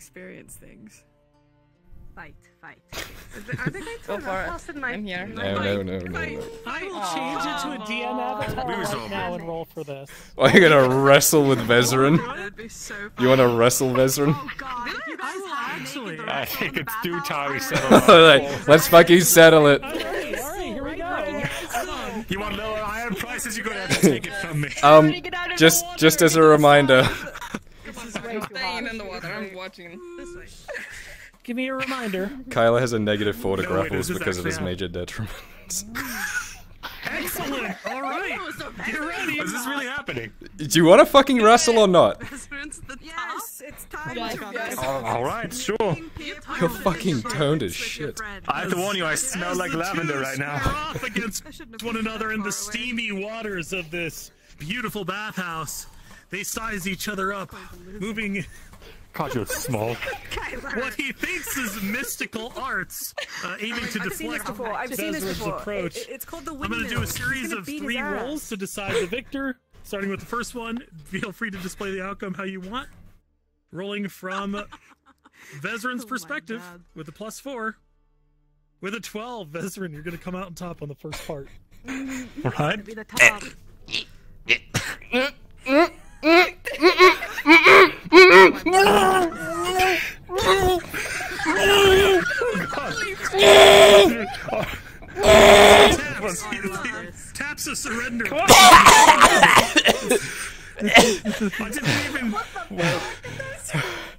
experience things. Fight, fight. Is there- Are they going to Go for it. in my? I'm here. in No, no, no, no, no. I will change it to a DM avatar right now and roll for this. Why are you gonna wrestle with Vezran? So. You wanna wrestle Vezran? Oh God! You guys I will actually- I think it's due bathhouse, time we settle will- on Like, Let's fucking settle it. Alright, alright, here we go. You want lower iron prices? You're gonna have to take it from me. Um, just just as a reminder, Staying in the water. I'm watching. This way. Give me a reminder. Kyler has a negative four to No, grapples because of his actually major detriments. Excellent. All right. Get ready. Is this really happening? Do you want to fucking wrestle or not? The Yes, it's time. Yes, to yes. Oh, all right. Sure. You're fucking toned as shit. I have to warn you. I smell As like lavender right now. off against I shouldn't have one another in the steamy waters of this beautiful bathhouse. They size each other up, moving God, you're small. what he thinks is mystical arts, uh, aiming to I've seen this deflect before. I've seen this Vezran's before. approach. It- it- it's called the I'm going to do a series of three rolls to decide the victor. Starting with the first one, feel free to display the outcome how you want. Rolling from Vezran's Oh perspective with a plus four. With a 12, Vezran, you're going to come out on top on the first part. All right. Be the top. Taps a surrender. I didn't even.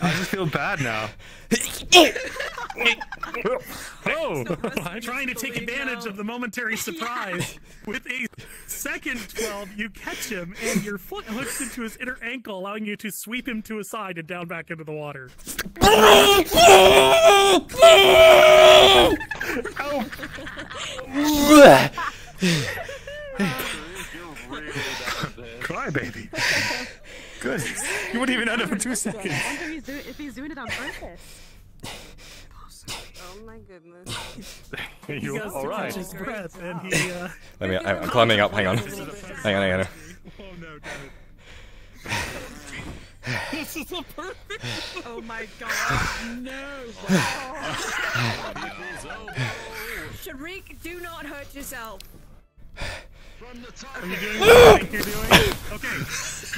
I just feel bad now. oh, I'm trying to take advantage of the momentary surprise. With a second 12, you catch him, and your foot hooks into his inner ankle, allowing you to sweep him to a side and down back into the water. cry, baby. Good. You wouldn't even end it for two seconds. I wonder if he's, doing, if he's doing it on purpose. Oh my goodness. You Goes right? his breath, and he. Uh, Let me. I- I'm climbing up. Hang on. Hang on. Hang on. oh no, damn it. This is a perfect. Oh my god. no. Sharik, do not hurt yourself. Are you doing what think you're doing? Okay.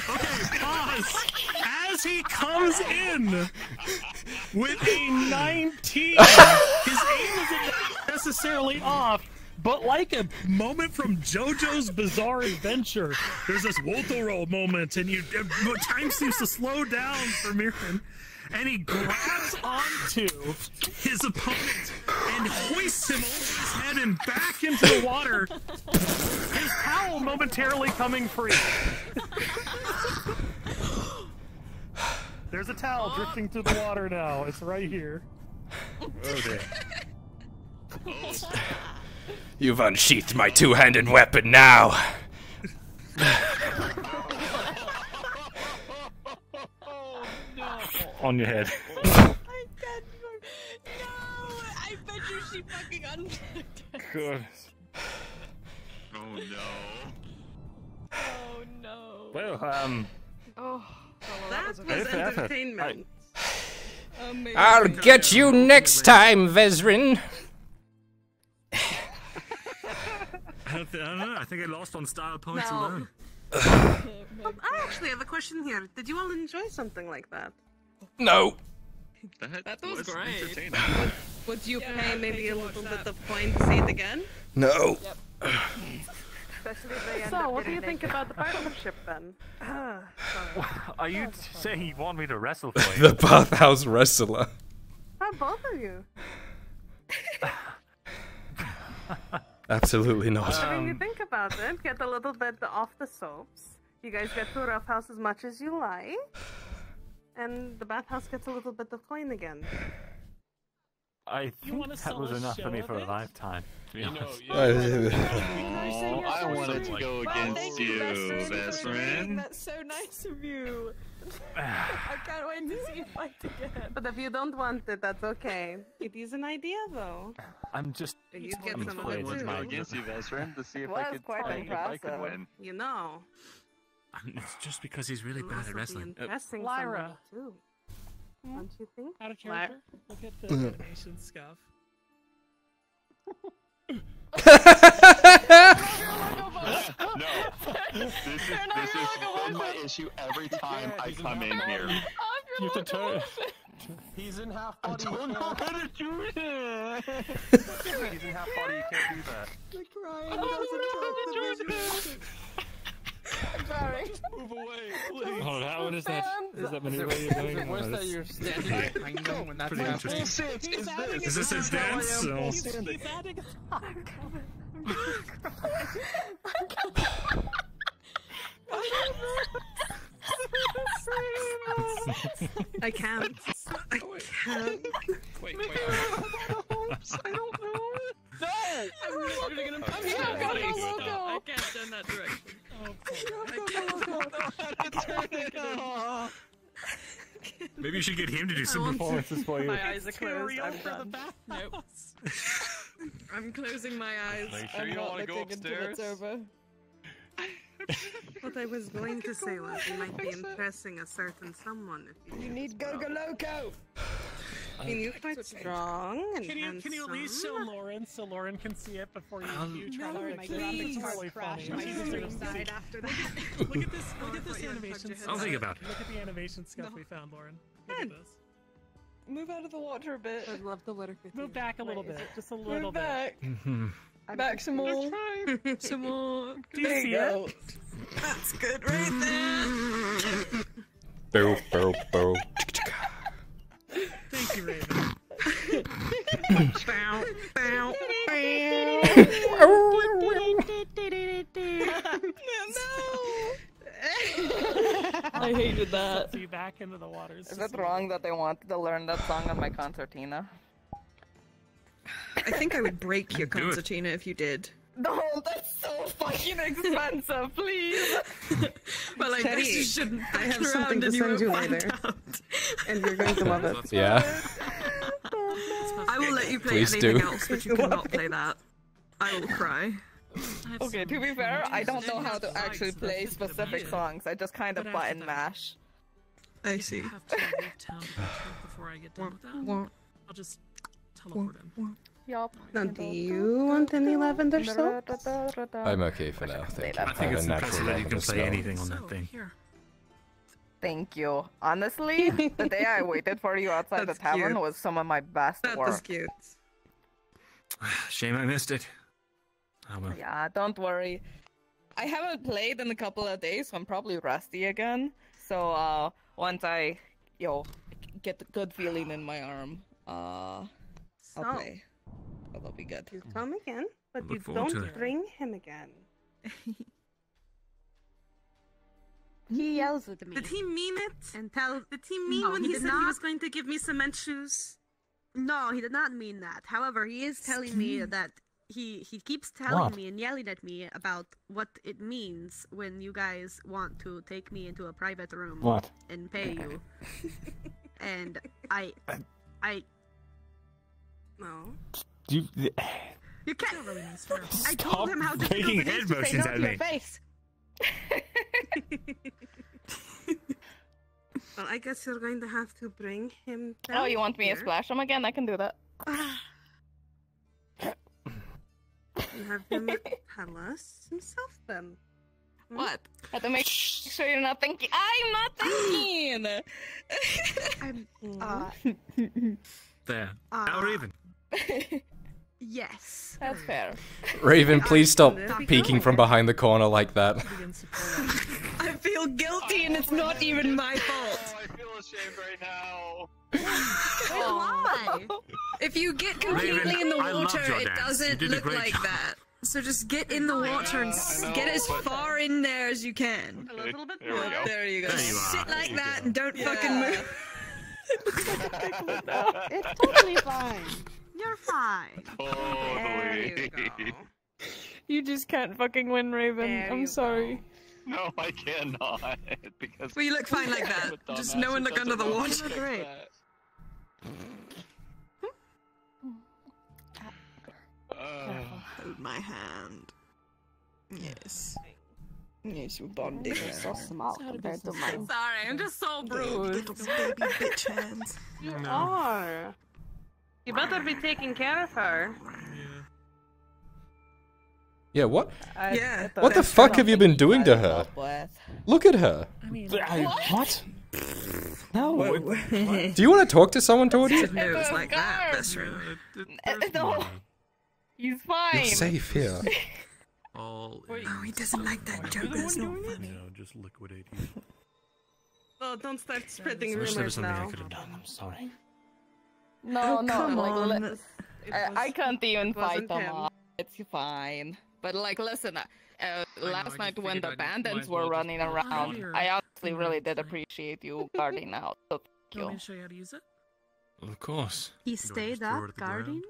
Okay, pause. As he comes in with a 19, his aim isn't necessarily off, but like a moment from JoJo's Bizarre Adventure, there's this Wotoro moment, and you time seems to slow down for Mirren. And he grabs onto his opponent and hoists him over his head and back into the water. His towel momentarily coming free. There's a towel drifting through the water now. It's right here. Oh dear. You've unsheathed my two-handed weapon now. On your head. I can't. No, I bet you she fucking unplugged it. Good. Oh no. Oh no. Well, um, Oh, that was effort, effort. entertainment. Amazing. I'll get you next time, Vezran. I don't, th- I don't know. I think I lost on style points No. alone. Um, I actually have a question here. Did you all enjoy something like that? No. That, That was great. entertaining. Would you Yeah, pay I'd maybe a little bit of coin to see it again? No. Especially if they end So, what do you think about the partnership then? Sorry. are you t- saying you want me to wrestle for you? The bathhouse wrestler. Oh, both of you. Absolutely not. I mean, you Um, think about it, get a little bit off the soaps. You guys get to roughhouse as much as you like. And the bathhouse gets a little bit of coin again. I You think that was enough for me of for a lifetime. To be You know, honest. yeah. Oh, I wanted to go Wow, against thank you, best friend. That's so nice of you. I can't wait to see you fight again. But if you don't want it, that's okay. It is an idea, though. I'm just. You get I'm some of playing it too. my- against you, best friend, to see if I could, quite see if I could win. You know. Um, It's just because he's really bad at wrestling. Uh, Lyra. somebody, too. Don't you think? Out of Lyra? character. Look at the animation scuff. No. This is this has been my issue every time I come in here. You have to turn. He's in half body. I don't know how to do it. He's in half body. You can't do that. The crying doesn't help the Move away, please. Oh, that one is that. Is that maneuver you're doing? Where's Oh, that you're standing behind them when that's pretty happening? interesting. This is this. Is this his dance? So, He's, oh. he's adding I can't. I can't. Wait, wait. wait. I don't know. I'm literally gonna I'm punch sorry. that Please face. stop. I can't turn that direction. maybe you should get him to do some performances for you. My eyes are closed. Ariel I'm for the done. bath. Nope. I'm closing my eyes. Are you sure I'm you don't want to go looking until upstairs? it's over. What I was going to say was you might be impressing a certain someone if you. You need Gogo Loco. I mean, you're quite strong and Can you can you at least show. Lauren so Lauren can see it before you, Um, you try Sorry, to my fix it? graphics It's card funny. My She deserves screen to see. after that. Look at this look at this animation stuff. I'll think about it. Look at the animation stuff we found, Lauren. Look at this. Move out of the water a bit. I'd love the work with you. Move back a little Wait, bit, just a little Move bit. back. Mhm. Back some more. Some more. Do you There see you it? go. That's good right there. Bow, bow, bow. Thank you, Raven. Bow, bow, I hated that. Sets you back into the waters. Is it wrong that they wanted to learn that song on my concertina? I think I would break your concertina if you did. No, that's so fucking expensive, please. Well, I Teddy, guess you shouldn't. I have something to send you won't later. and you're going to love it. Yeah. I will let you play Please anything do. else, but you cannot play that. I will cry. Okay, to be fair, I don't know how to actually play specific songs. I just kind of button mash. I see. have to leave before I get done with that. I'll just teleport him. Yup. Now, do you want any lavender soap? I'm okay for now. Thank you. I think it's natural impressive that you can play anything on that thing. Thank you. Honestly, the day I waited for you outside the That's tavern cute. was some of my best That work. was cute. Shame I missed it. Oh well. Yeah, don't worry. I haven't played in a couple of days, so I'm probably rusty again. So uh, once I, yo, get the good feeling in my arm, uh, I'll So, play. That'll be good. you come again, but you don't bring him again. He yells at me Did he mean it? and tells. Did he mean No, when he he did said he was going to give me cement shoes? No, he did not mean that. However, he is telling me that he he keeps telling What? me and yelling at me about what it means when you guys want to take me into a private room What? and pay you. and I, I, No. You, you can't. I Stop told him how making difficult it head is to say motions no at me. face. Well, I guess you're going to have to bring him down Oh, you want me to splash him again? I can do that. and have him tell us himself then. What? Have to make sure you're not thinking. I'm not thinking. I'm. Uh, There. uh, Now Raven. Yes. That's fair. Raven, please stop peeking from behind the corner like that. I feel guilty and it's not even my fault. Oh, I feel ashamed right now. Why? If you get completely Raven, in the water, it dance. Doesn't look like job. that. So just get in the water and know, get as far in there as you can. A little bit There we more. go. There you go. There you. Sit like There you that go. and don't fucking move. It's totally fine. You're fine. Totally. There you go. You just can't fucking win, Raven. There I'm you sorry. No, I cannot. Because Well, you look fine like that. Just no one look under the doesn't know how water. to fix Great. Uh, Hold my hand. Yes. Yes, your bonding is so small compared to mine. Sorry, I'm just so bruised. Little baby bitch hands. You No. are. You better be taking care of her. Yeah, what? I- Yeah. I What the fuck have you been doing to her? Look at her. I mean, what? No. Do you want to talk to someone, Tori? Didn't it was like that, best friend. Uh, no. He's fine. You're safe here. All Oh, he doesn't like that joke. That's not funny. you know, just liquidate you. Oh, don't start spreading I wish there was rumors something I could have done. I'm sorry. No, Oh, no, come like, on. let- I, was- I can't even fight them him. off. It's fine. But like, listen, uh, uh, know, last just night when the I'd- bandits were well running around, here. I honestly really did appreciate you guarding out. So thank you want me to show you how to use it? Of course. He Do I just stayed throw it up the guarding.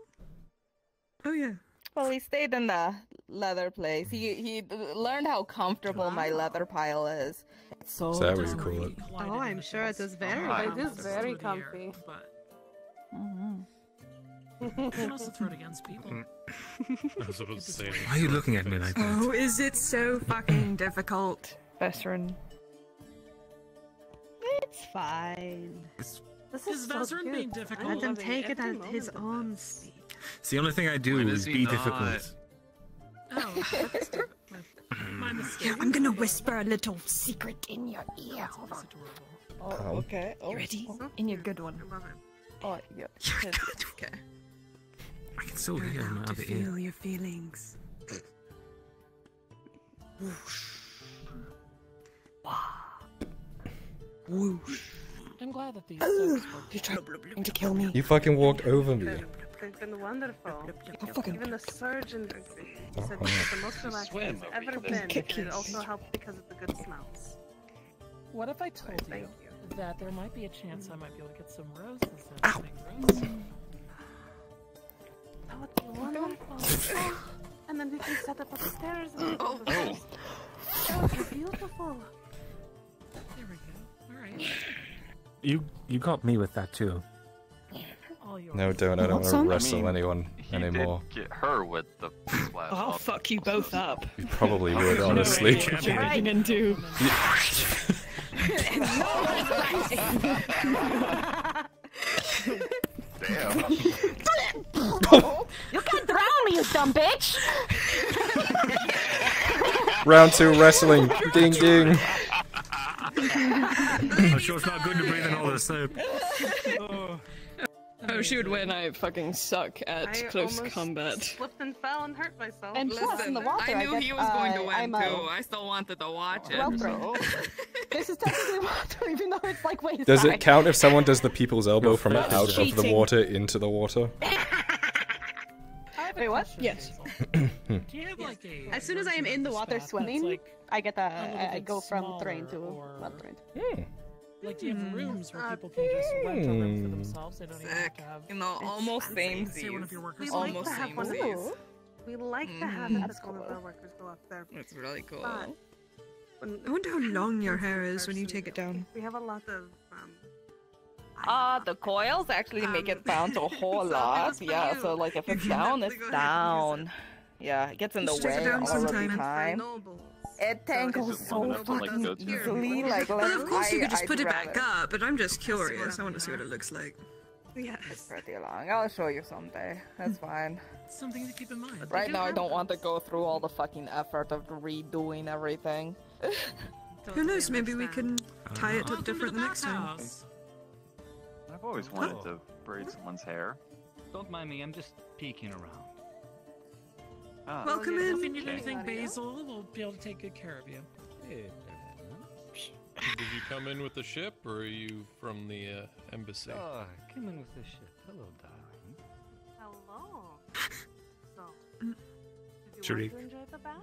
Oh yeah. Well, he stayed in the leather place. He he learned how comfortable my leather pile is. It's so Is that what you Don't call worry, it? you collided Oh, I'm sure it shells. very It is very through the comfy. But Mhm. you can also throw it against people. I was supposed. Why are you looking at me like that? Oh, is it so fucking difficult? Veteran. It's fine. This Is is so being difficult? Let him take it at his own speed. It's the only thing I do When is is be not? difficult. Oh, that's my, my mistake. I'm gonna whisper a little secret in your ear. Hold on. Oh, okay. Oh, You ready? oh, In your good one. I. Oh, yeah. You're Yes. good. Okay. I can still Learn hear how my to other ear. feel your feelings. Whoosh. I'm glad that these soaps work. You're trying to kill me. You fucking walked over me. They've been wonderful. I'll fucking Even the surgeon agreed. Said it's the most relaxing Swim. it's ever been. And it also helped because of the good smells. What if I told Thank you, you. That there might be a chance I might be able to get some roses and make roses? That would be wonderful. and then we can set up upstairs and Oh. That would be beautiful. There we go. All right. You you got me with that too. No, don't. I don't want to Son? I wrestle mean, anyone He anymore. did get her with the splash. I'll fuck you both up. You probably would, No honestly. way what you're getting. Damn. You can't drown me, you dumb bitch! Round two wrestling. Ding ding. I'm sure it's not good to breathe in all this soap. Oh, she would win. I fucking suck at I close combat. Slipped and fell and hurt myself. And plus, in the water, I I knew get- he was going to uh, win I'm too. I still wanted to watch it. Well, bro. this is technically water, even though it's like waist Does high. it count if someone does the people's elbow from That's out of the water into the water? Wait, what? Yes. Do you have like a? As soon as I am in the water Water swimming, like, I get a, a I, I go from smaller terrain to or- not terrain. Hmm. like, do you have rooms where Uh, people can just rent a room for Hmm. themselves? They don't even have Sick. to have. You know, almost same Say one of your workers. We like like to have one of that. these. We like to have Mhm. it That's that one of cool. our workers go up there. It's really cool. But when I wonder how long your hair is when you take it down. We have a lot of um. Ah, the coils actually make it bounce a whole so lot. Yeah, you. so like if You it's down, definitely it's go ahead and use down. Yeah, it gets in the Just it way all of the time. It tangles Is it so long enough to, like, fucking go to your easily. nose? Like, Well, of course you could just I'd put it back rather- up, but I'm just curious. I want to see what it looks like. Yeah, it's pretty long. I'll show you someday. That's fine. Something to keep in mind. Right now, I don't want to go through all the fucking effort of redoing everything. Who knows? Maybe we can tie it Welcome up to different the the next time. bathhouse. I've always wanted to braid someone's hair. Don't mind me, I'm just peeking around. Ah, Welcome in. If you in. need anything, Basil, we'll be able to take good care of you. Did you come in with the ship, or are you from the uh, embassy? Oh, I came in with the ship. Hello, darling. Hello. So, did you Tariq. want to enjoy the bath?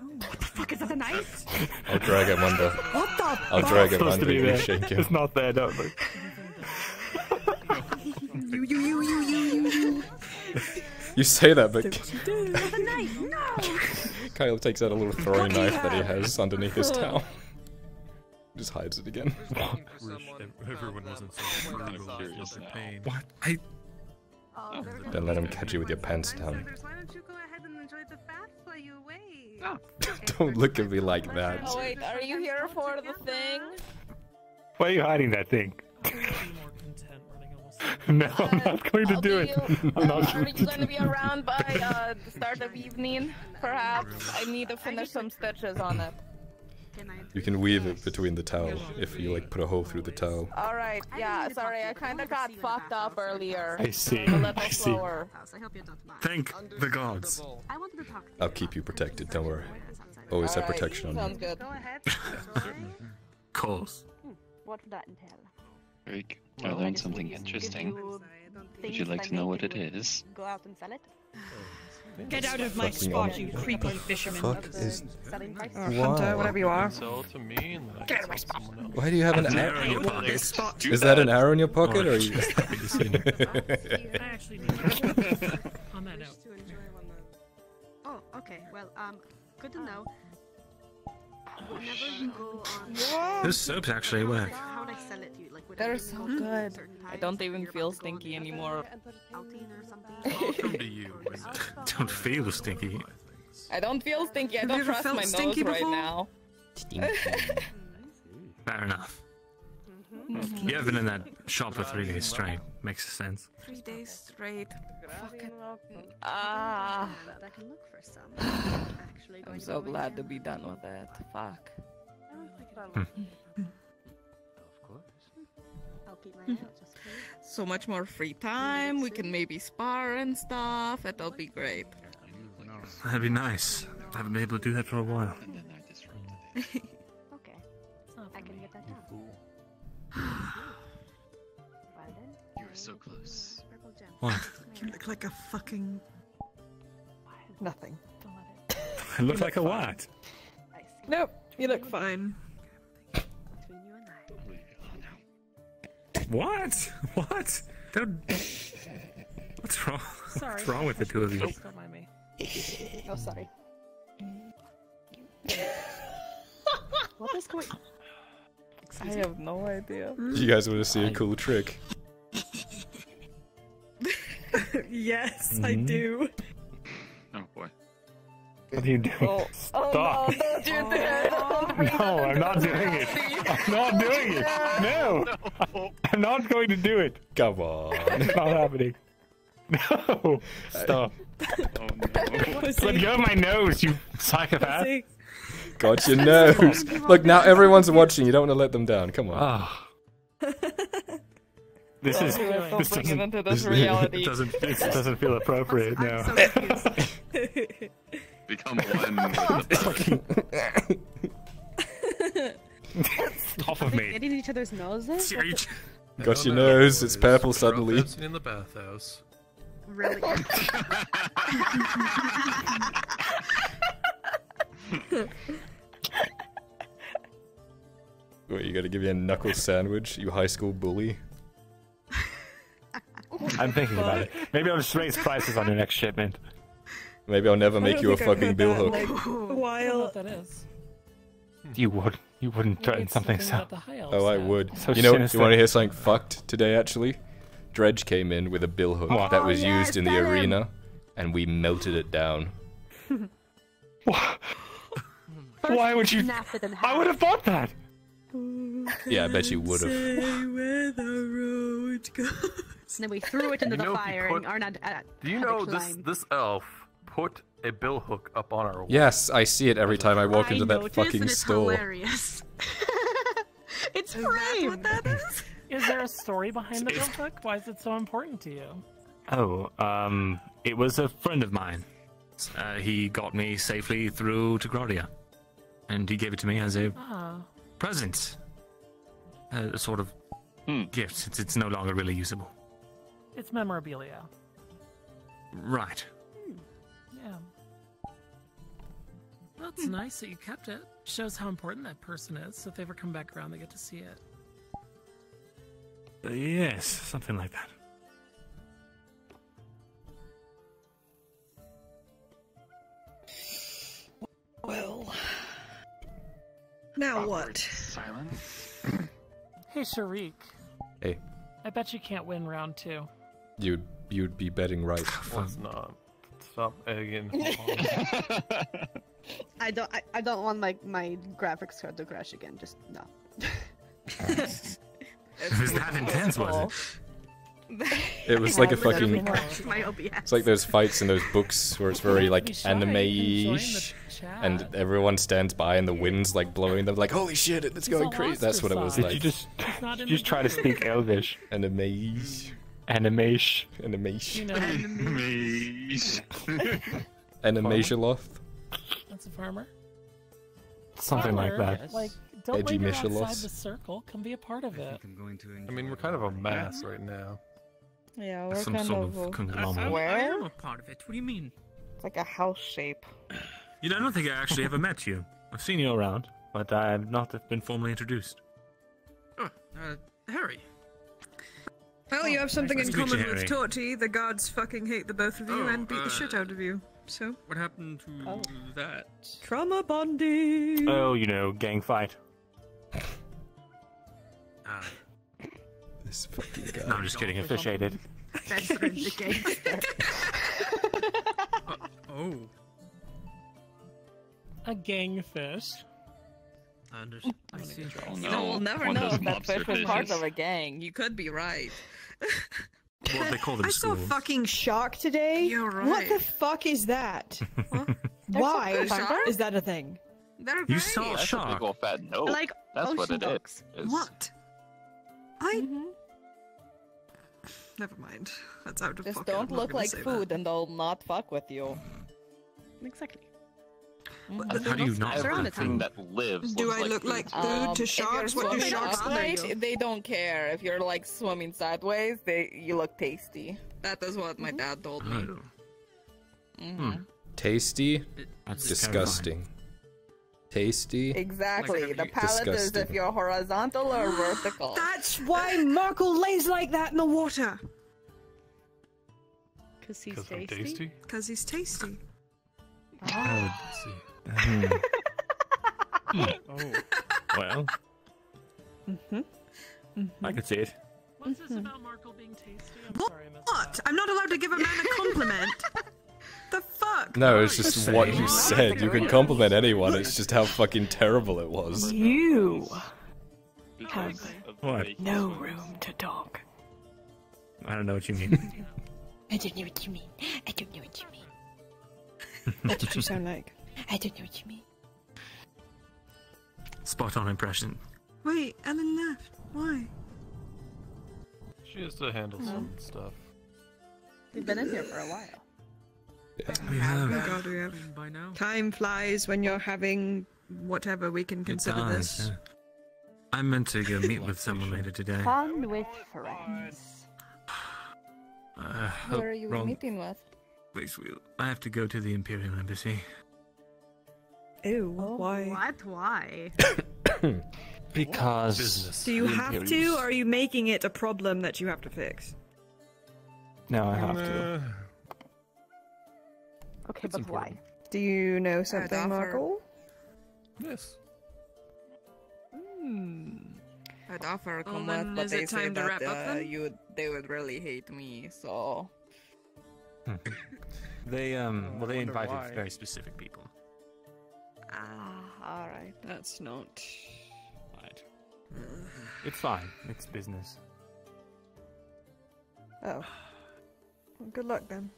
What the fuck is that a knife? I'll drag him under. What the? I'll drag him supposed to under be there. shake him. It's not there, don't look. You, you, you, you, you, you. You say that, but With a knife, no! Kyle takes out a little throwing knife that he has underneath his towel. Just hides it again. Wish everyone wasn't so I'm curious now. pain. What? I Oh, there's Don't let him catch you with your pants down. Why don't you go ahead and enjoy the bath while you wait? Ah. Don't look at me like that. Oh wait, are you here for the thing? Why are you hiding that thing? no, I'm uh, not going to do it. I'm not uh, Are you going to be around by uh, the start of evening? Perhaps. I need to finish some stitches on it. You can weave it between the towel if you like put a hole through the towel. All right. Yeah. Sorry, I kind of got fucked up earlier. I see, A I see. slower. I hope you're not mad. Thank the gods. I wanted to talk to I'll keep you protected. Don't worry. Always have protection on Sounds you. good. Go ahead. Course. What would that entail? Rick, I learned something interesting. Would you like to know what it it would is? Go out and sell it. Get out of my spot, on- you what creepy fisherman. fuck is- Selling price. Or hunter, whatever you are. Sell it to me and then I Get out of my sell it to someone else. Why do you have an An arrow? arrow in your pocket. Is that an arrow in your pocket, or are you? I actually need to on that note. Oh, okay. Well, um, good to know. Whenever you go on. Those soaps actually work. How would I sell it to you? Like, would They're so good. I don't even feel about to go on stinky anymore. Outing or something? Come to you. Don't feel stinky. I don't feel stinky. I don't you trust my nose stinky right before? now. Fair enough. You have been in that shop for three days straight. Makes sense. Three days straight. Fucking ah. I can look for some. Actually, going I'm so glad to be done with that. Fuck. I'll keep my eye out just for. So much more free time. We can maybe spar and stuff. It'll be great. That'd be nice. I haven't been able to do that for a while. Okay. I can get that done. Well then. You were so close. What? You look like a fucking. Nothing. I look like a what? Nope. You look fine. What? What? Don't. What's wrong? Sorry. What's wrong with the two of you? Don't mind me. Oh, sorry. what is going? I have no idea. You guys want to see a cool trick? yes, I Mhm. do. Oh boy. What are you doing? Oh, oh Stop. no! Don't! Don't No, I'm not doing it. I'm not doing it. No. I'm not going to do it. Come on. It's not happening. No. Stop. Oh no. Let go of my nose, you psychopath. Got your nose. Look, now everyone's watching. You don't want to let them down. Come on. Ah. This is. This bring it doesn't. into this This reality. doesn't. This doesn't feel appropriate I'm now. so confused. Become one with Off of me. Getting each other's noses? See, are Got your know. nose. It's purple suddenly. dancing in the bathhouse. Really? Wait, you gotta give you a knuckle sandwich, you high school bully. I'm thinking about it. Maybe I'll just raise prices on your next shipment. Maybe I'll never make you a fucking heard bill hook. like, a I don't know while. that is. You would. You wouldn't threaten something so. that the high elves Oh, I have. would. So you know, sinister. you want to hear something fucked today? Actually, Dredge came in with a bill hook What? that was Oh, used yes, in the him. arena, and we melted it down. Why would you? Snap it in I would have bought that. Yeah, I bet you would have. Say where the road goes. And then we threw it into You the know fire put- and Arnott uh, Do you know this this elf put a bill hook up on our wall? Yes, I see it every time I walk I into that noticed fucking and it's store. hilarious. it's Is that what that is? Is there a story behind the bill hook? Why is it so important to you? Oh, um, it was a friend of mine. Uh, he got me safely through to Gradia, and he gave it to me as a Ah, present, a sort of Hmm. gift since it's no longer really usable. it's memorabilia. Right. Yeah. That's nice that you kept it. Shows how important that person is. So if they ever come back around, they get to see it. Uh, yes, something like that. Well. Now what? silence. Hey, Sharik. Hey, I bet you can't win round two. You'd you'd be betting right. Let's not. Stop egging. I don't. I, I don't want my my graphics card to crash again. Just no. It was that intense, was It It was like a fucking. crashed my OBS. It's like those fights in those books where it's very like shy. The anime-ish, and everyone stands by and the wind's like blowing them. Like holy shit, it's going crazy. That's what it was like. Did you just- It's not in Just try to speak Elvish. Anime-ish. Animation. Animation. You know, Animatialoth. that's a farmer. Something like Farmer, that. Like, don't Edgy linger outside the circle. Come be a part of it. I'm going to I mean, we're kind of a mass right now. Yeah, we're Some kind sort of, of conglomerate. I, I Where? am a part of it. What do you mean? It's like a house shape. You know, I don't think I actually ever met you. I've seen you around, but I've not been formally introduced. Oh, uh, Harry. Well, you have something nice in to meet you, common with Torty. The guards fucking hate the both of you Oh, and beat uh, the shit out of you. So What happened to that? trauma bonding. Oh, you know, gang fight. Uh, This fucking guy. No, I'm just kidding. Officiated. That's for the gangster. oh, A gang fist. I understand. I see. You know, we'll never one of know those if that mobster fish was part fishes. of a gang. You could be right. What they call them I saw a schools. fucking shark today. You're right. What the fuck is that? Why Shark? is that a thing? They're You great. saw a That's a shark. big old fat no. like That's what ocean it dogs. is. is. What? I. Mhm. Never mind. That's out of Just pocket. I'm don't not look gonna like say food and they'll not fuck with you. Exactly. Mhm. How do you not They're on look the Everything that lives. Do looks I look like food Um, to sharks? What do sharks upright, think? They don't care if you're like swimming sideways. They you look tasty. That is what my dad told me. Oh, Mhm. Tasty, that's disgusting. Tasty. Exactly. Like, the have palate is if you're horizontal or vertical. That's why Markle lays like that in the water. Because he's Because tasty. tasty. Because he's tasty. terrifying. Let's see. Oh, well, mm-hmm. Mm-hmm. I can see it. What's this mm-hmm. about Markle being tasty? I'm sorry, I missed What? I'm not allowed to give a man a compliment. the fuck? No, it's just Just what you said. You can compliment anyone. It's just how fucking terrible it was. You Because of the What? no room to talk. I don't know what you mean. I don't know what you mean. I don't know what you mean. That's what you sound like. I don't know what you mean. Spot on impression. Wait, Ellen left. Why? She has to handle some stuff. We've been in here for a while. We Oh god, we have. by now. Time flies when you're having whatever we can consider does, this. yeah. I'm meant to go meet with someone later today. Fun with friends. Uh, Who oh, are you wrong meeting with? place wheel. I have to go to the Imperial Embassy. Ew, Oh, why? What? Why? Because Business. Do you have to, or are you making it a problem that you have to fix? No, I have to. Okay, It's but why? Do you know something, offer- Markle? Yes. Hmm. I'd offer a comment, come then with, but they say time that uh, you would, they would really hate me. So They um, well, they invited why. very specific people. Ah, all right. That's not. Right. It's fine. It's business. Oh. Well, good luck then.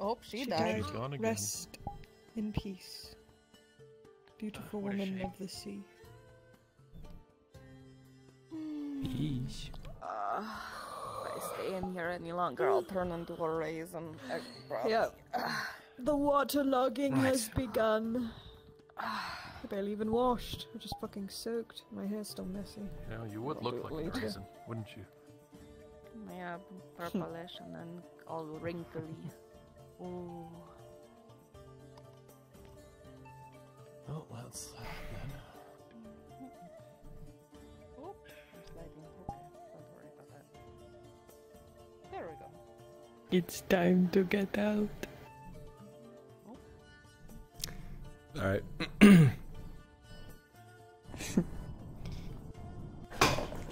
Oh, she She died. She's gone again. Rest in peace. Beautiful What a woman of the sea. Uh, if I stay in here any longer, I'll turn into a raisin. I promise. Yep. The waterlogging Right. has begun. I barely even washed. I'm just fucking soaked. My hair's still messy. You know, you would I'll look do it like a later. raisin, wouldn't you? Yeah, purplish and then all wrinkly. Ooh. Oh, that's uh, then. Oh, I'm sliding. Okay, don't worry about that. There we go. It's time to get out. All right.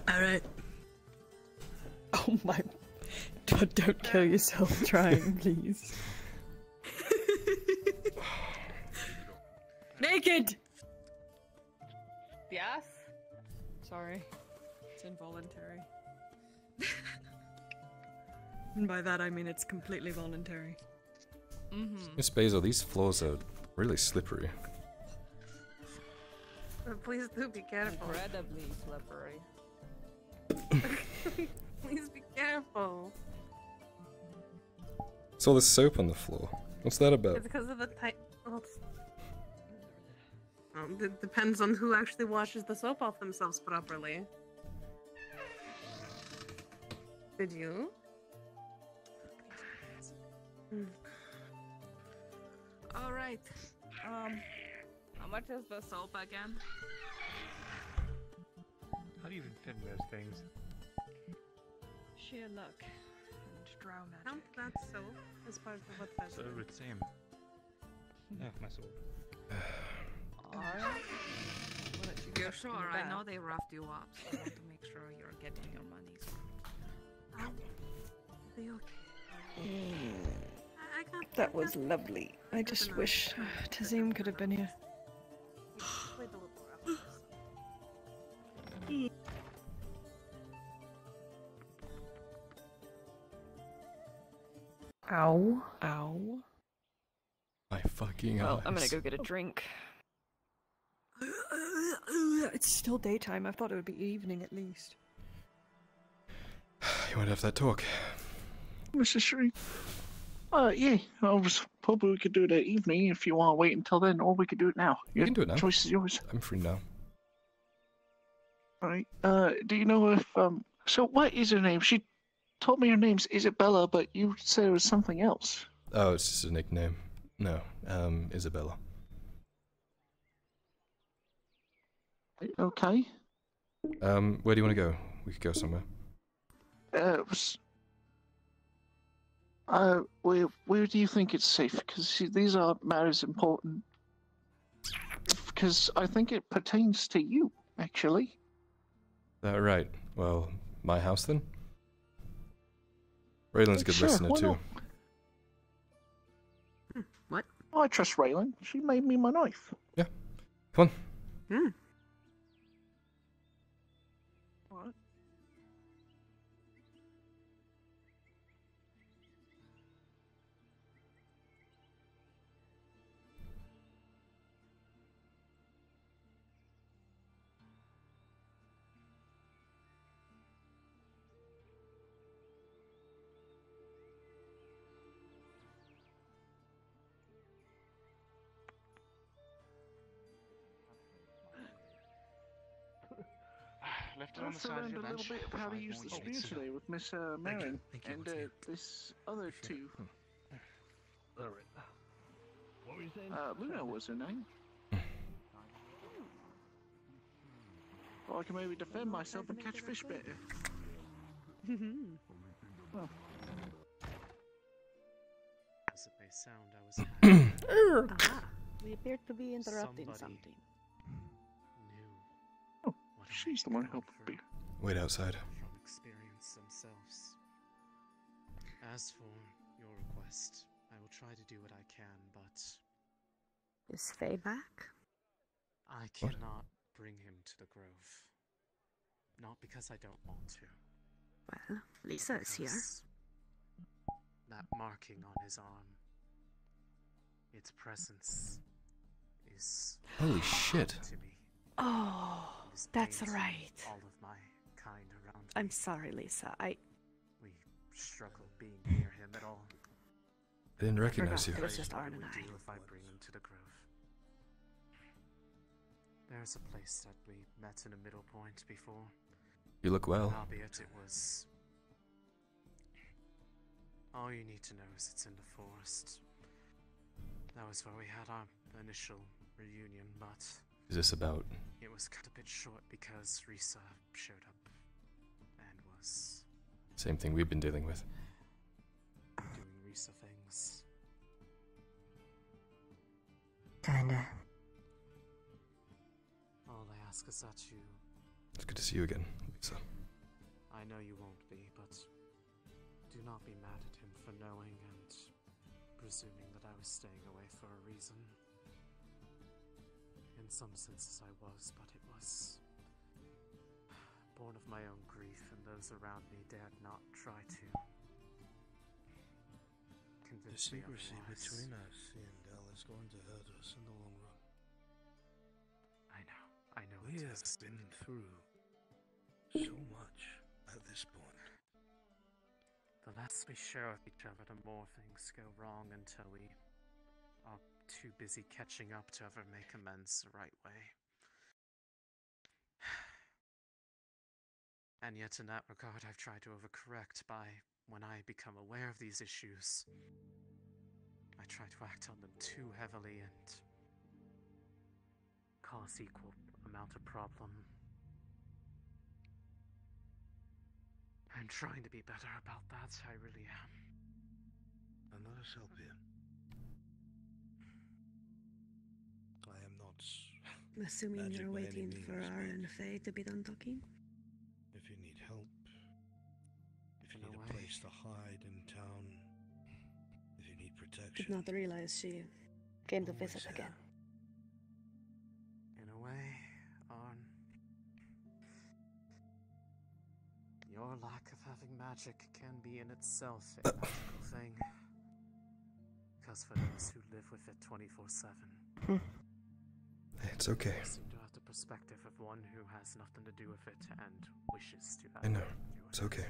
All right. Oh my. Don't, don't kill yourself trying, please. Naked! Yes. Sorry. It's involuntary. and by that I mean it's completely voluntary. Mm-hmm. Miss Basil, these floors are really slippery. But please do be careful. Incredibly slippery. please be careful. It's all this soap on the floor. What's that about? It's because of the tight. Well, it's- Um, it depends on who actually washes the soap off themselves properly. Did you? All right. Um, how much is the soap again? How do you even fit in those things? Sheer luck and drow magic. Count that soap as part of what that So is. it's same. No, my soul. Alright. You're sure? I know they roughed you up, so I want to make sure you're getting your money's worth. Be okay. I, I got That was lovely. I just wish Tazim could have been here. Wait a little more after this. Ow. Ow. My fucking Well, eyes. I'm gonna go get a drink. It's still daytime. I thought it would be evening at least. You want to have that talk? Mr. Shree. Uh, yeah, I was hoping we could do it that evening if you want to wait until then, or we could do it now. You can do it now. Choice is yours. I'm free now. Alright, uh, do you know if, um, so what is her name? She told me her name's Isabella, but you said it was something else. Oh, it's just a nickname. No, um, Isabella. Okay. Um, where do you want to go? We could go somewhere. Uh, was, uh, where, where do you think it's safe? Because these are matters important. Because I think it pertains to you, actually. That right. Well, my house then. Raylan's a good Sure, listener too. not? What? Oh, I trust Raylan. She made me my knife. Yeah. Come on. Hmm. Also learned a little bit of how to use the spear today with Miss uh, Marin and uh, this other two. Alright. What were you saying? Uh, Luna was her name. Well, I can maybe defend myself and catch fish better. Well, As it may sound, I was Ah, we appear to be interrupting Somebody- something. She's the one who helped me. Wait outside. from experience themselves. As for your request, I will try to do what I can, but Is Faye back? I cannot bring him to the grove. Not because I don't want to. Well, Lisa is here. because That marking on his arm, its presence is Holy shit. to me. Oh, It is that's right. All of my kind around me. I'm sorry, Lisa. I We struggle being near him at all. I didn't recognize forgot you. it was just Arn and What I. if I bring him to the grove? There's a place that we met in a middle point before. You look well. Albeit it was. All you need to know is it's in the forest. That was where we had our initial reunion, but Is this about? it was cut a bit short because Risa showed up and was Same thing we've been dealing with. doing Risa things. Kinda. All I ask is that you. It's good to see you again, Lisa. I know you won't be, but do not be mad at him for knowing and presuming that I was staying away for a reason. In some senses I was, but it was born of my own grief, and those around me dared not try to The convince me secrecy between us, Yandel, is going to hurt us in the long run. I know, I know We have is. been through so much at this point. The less we share with each other, the more things go wrong until we are too busy catching up to ever make amends the right way. And yet, in that regard, I've tried to overcorrect by when I become aware of these issues, I try to act on them too heavily and cause equal amount of problem. I'm trying to be better about that, I really am. And let us help you. I am not. Assuming magic you're waiting for means, R and Faye to be done talking. If you need help, if you need a place to hide in town, if you need protection. Did protection, not realize she Came to visit there. again. In a way, Arn. Your lack of having magic can be in itself a magical thing. Because for those who live with it 24 7, hmm. It's okay. you seem to have the perspective of one who has nothing to do with it and wishes to have I know. to do with It's okay.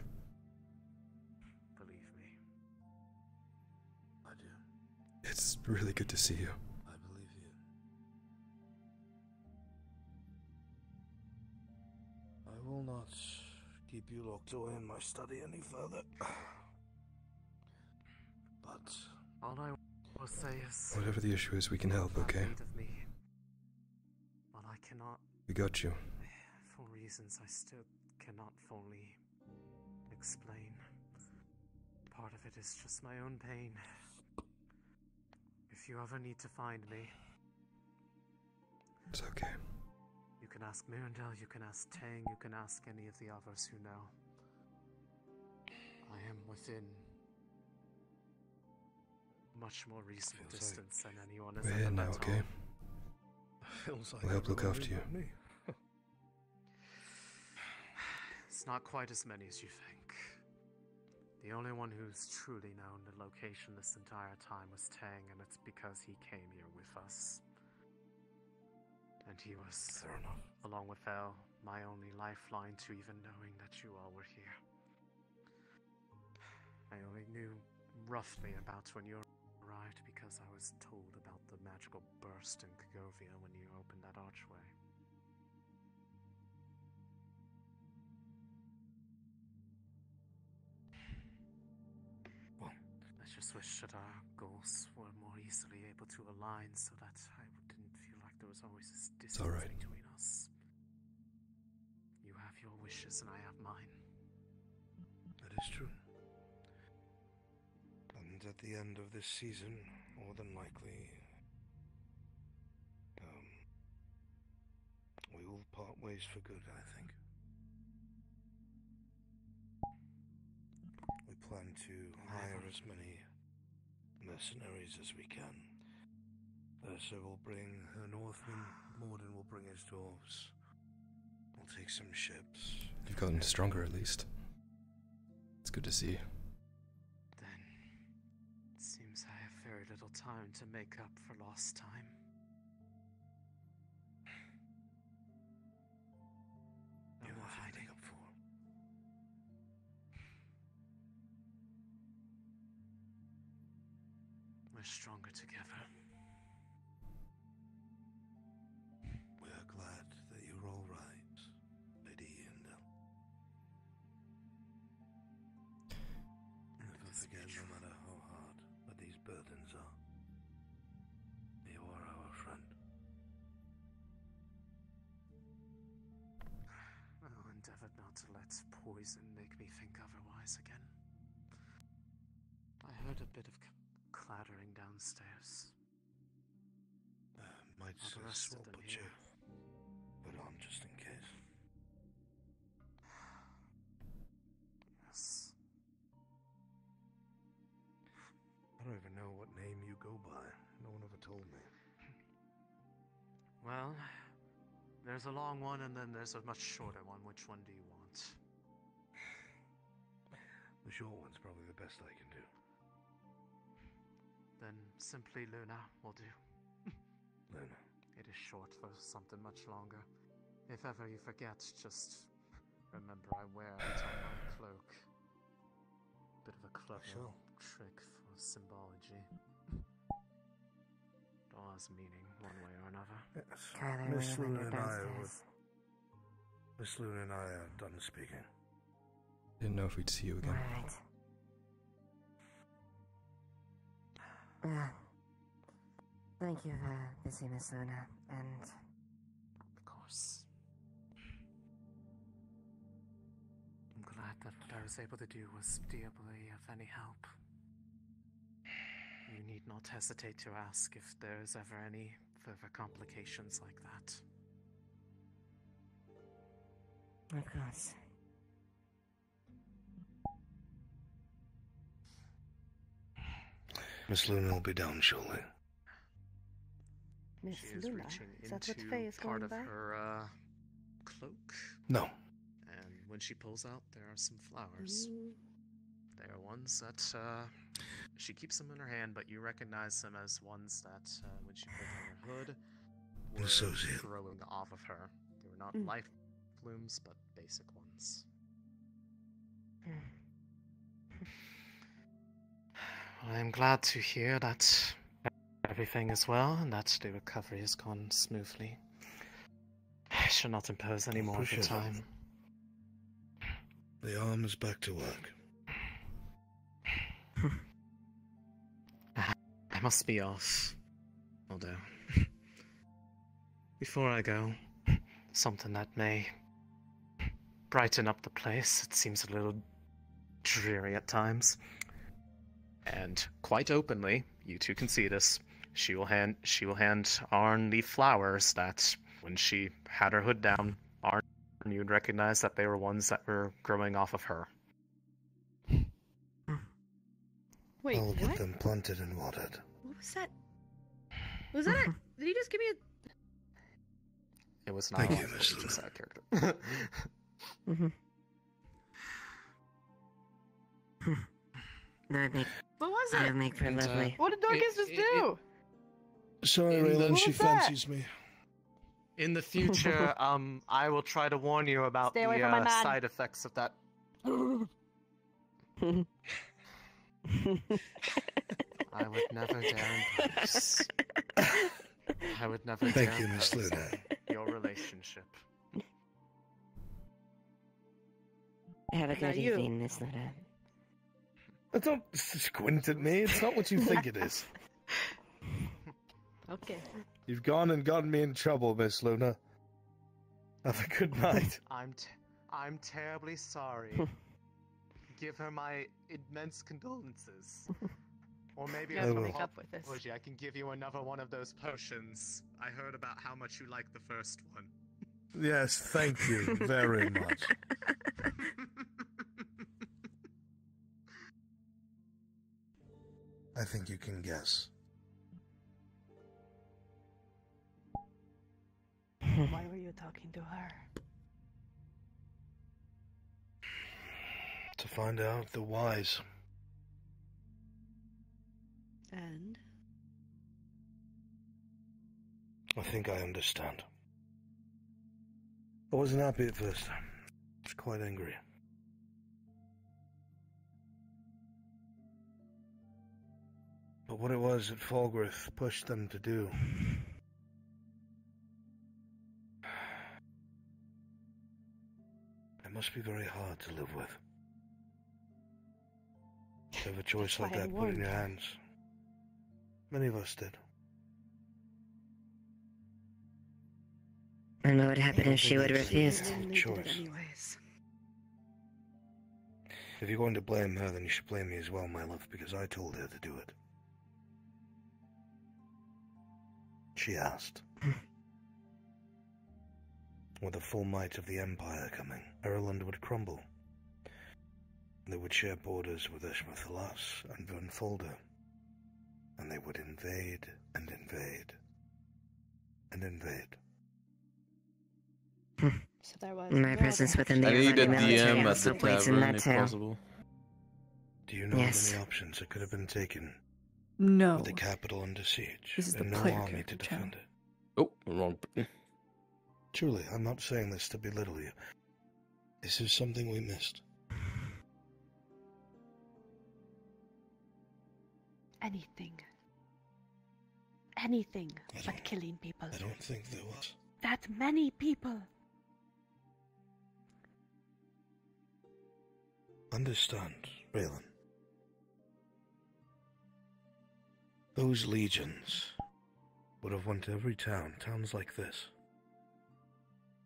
Believe me. I do. It's really good to see you. I believe you. I will not keep you locked away in my study any further. But All I will say is. Whatever the issue is, we can help, have okay? I cannot We got you. For reasons I still cannot fully explain. Part of it is just my own pain. If you ever need to find me, It's okay. you can ask Mirandel, you can ask Tang, you can ask any of the others who know. I am within much more reasonable Feels like distance than anyone has We're here now, okay? On. feels like We'll help look after you. me. It's not quite as many as you think. The only one who's truly known the location this entire time was Tang, and it's because he came here with us. And he was, Fair enough. along with El, my only lifeline to even knowing that you all were here. I only knew roughly about when you arrived because I was told about the magical burst in Kagovia when you opened that archway. Well, I just wish that our goals were more easily able to align so that I didn't feel like there was always this distance right. between us. You have your wishes and I have mine. That is true. And at the end of this season, more than likely, um, we will part ways for good, I think. We plan to hire as many mercenaries as we can. Ursa will bring her Northmen, Morden will bring his dwarves. We'll take some ships. You've gotten stronger at least. It's good to see. Time to make up for lost time. You to hiding. up for. We're stronger together. To poison make me think otherwise again. I heard a bit of c- clattering downstairs. Uh, might Are the rest of swap you here? put on just in case. Yes. I don't even know what name you go by. No one ever told me. Well, there's a long one and then there's a much shorter one. Which one do you want? The short one's probably the best I can do. Then simply Luna will do. Luna. It is short for something much longer. If ever you forget, just remember I wear it on my cloak. Bit of a clever trick for symbology. It all meaning, one way or another. Yes. Kyler, Miss we're Luna and I go are. downstairs. Miss Luna and I are done speaking. Didn't know if we'd see you again. Right. Yeah. Thank you for visiting Miss Luna, and Of course. I'm glad that what I was able to do was be of any help. You need not hesitate to ask if there's ever any further complications like that. of course. Miss Luna will be down shortly. Miss She is Luna, reaching is that what into Faye is part of by? her uh, cloak, No. and when she pulls out, there are some flowers. Ooh. They are ones that uh, she keeps them in her hand, but you recognize them as ones that, uh, when she put on her hood, were associate. growing off of her. They were not Mm. life blooms, but basic ones. I am glad to hear that everything is well and that the recovery has gone smoothly. I shall not impose any more of your time. The arm is back to work. Must be off. Although, before I go, something that may brighten up the place. It seems a little dreary at times. And quite openly, you two can see this. She will hand she will hand Arn the flowers that when she had her hood down, Arn you'd recognize that they were ones that were growing off of her. Wait, I'll what? get them planted and watered. What was that? A, did he just give me a? It was not Thank a you, line, it was just Luna. that character. Mm-hmm. that make What was that it? would make for And, uh. What did Dorcas just it- do? Sorry, In the- Raylan, she was that? fancies me. In the future, um, I will try to warn you about Stay the away from my uh, side effects of that. I would never dare impose. I would never Thank dare you, Miss Luna. Your relationship. Have a Now good you. evening, Miss Luna. Don't squint at me. It's not what you think it is. Okay. You've gone and gotten me in trouble, Miss Luna. Have a good night. I'm t- I'm terribly sorry. Give her my immense condolences. Or maybe You I have to can make up with this. Oji, I can give you another one of those potions. I heard about how much you like the first one. Yes, thank you very much. I think you can guess. Why were you talking to her? To find out the whys. And I think I understand. I wasn't happy at first. I was quite angry. But what it was that Falgrith pushed them to do. It must be very hard to live with. To have a choice like that put in your you. hands. Many of us did. And what would happen if she would that's a refuse? good then they did it choice. anyways. If you're going to blame her, then you should blame me as well, my love, because I told her to do it. She asked. With the full might of the Empire coming, Ireland would crumble. They would share borders with Ishmael and Van Folder. And they would invade and invade and invade. So there was My presence within the I need a Iranian military DM at the plays in tavern that if too. possible. Do you know Yes. how many options that could have been taken No. with the capital under siege This is the and no player army character to channel. defend it? Oh, wrong. Truly, I'm not saying this to belittle you. This is something we missed. Anything. Anything but killing people. I don't think there was. That many people. Understand, Raylan. Those legions would have went to every town, towns like this,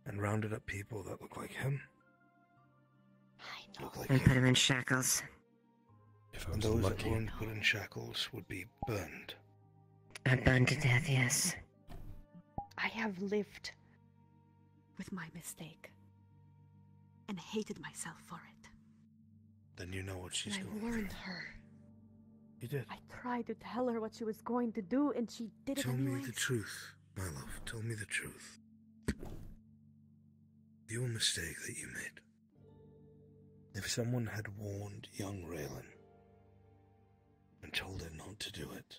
and rounded up people that look like him. Look like And him. put him in shackles. If I was those lucky. that weren't put in shackles would be burned. And burned to death, yes. I have lived with my mistake and hated myself for it. Then you know what she's and I warned through. her. You did. I tried to tell her what she was going to do, and she did it Tell me anyways. the truth, my love. Tell me the truth. Your mistake that you made. If someone had warned young Raylan and told her not to do it,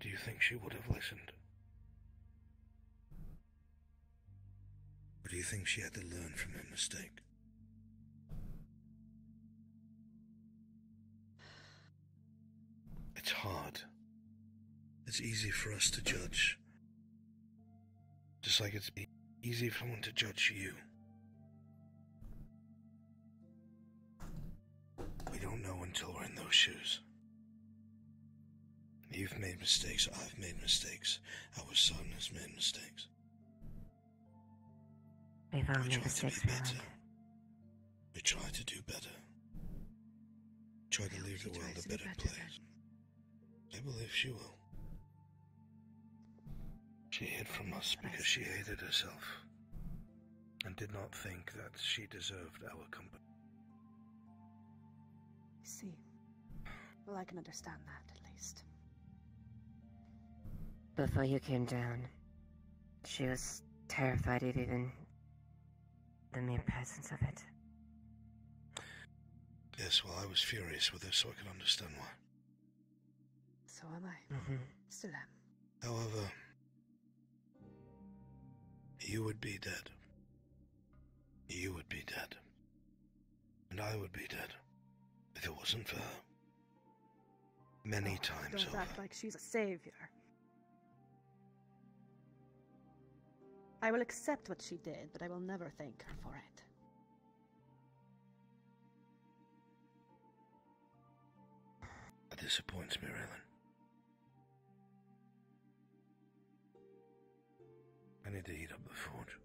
do you think she would have listened? Or do you think she had to learn from her mistake? It's hard. It's easy for us to judge. Just like it's easy for someone to judge you. Until we're in those shoes. You've made mistakes, I've made mistakes, our son has made mistakes. We've all We made try to mistakes, be better. We try to do better. Try to leave the world a better place. I believe she will. She hid from us because she hated herself and did not think that she deserved our company. I see. Well, I can understand that at least. Before you came down, she was terrified of even the mere presence of it. Yes, well, I was furious with her, so I can understand why. So am I. Mm-hmm. Still am. However, you would be dead. You would be dead. And I would be dead if it wasn't for her. Many oh, times Don't over. act like she's a savior. I will accept what she did, but I will never thank her for it. That disappoints me, Raylan. I need to heat up the forge.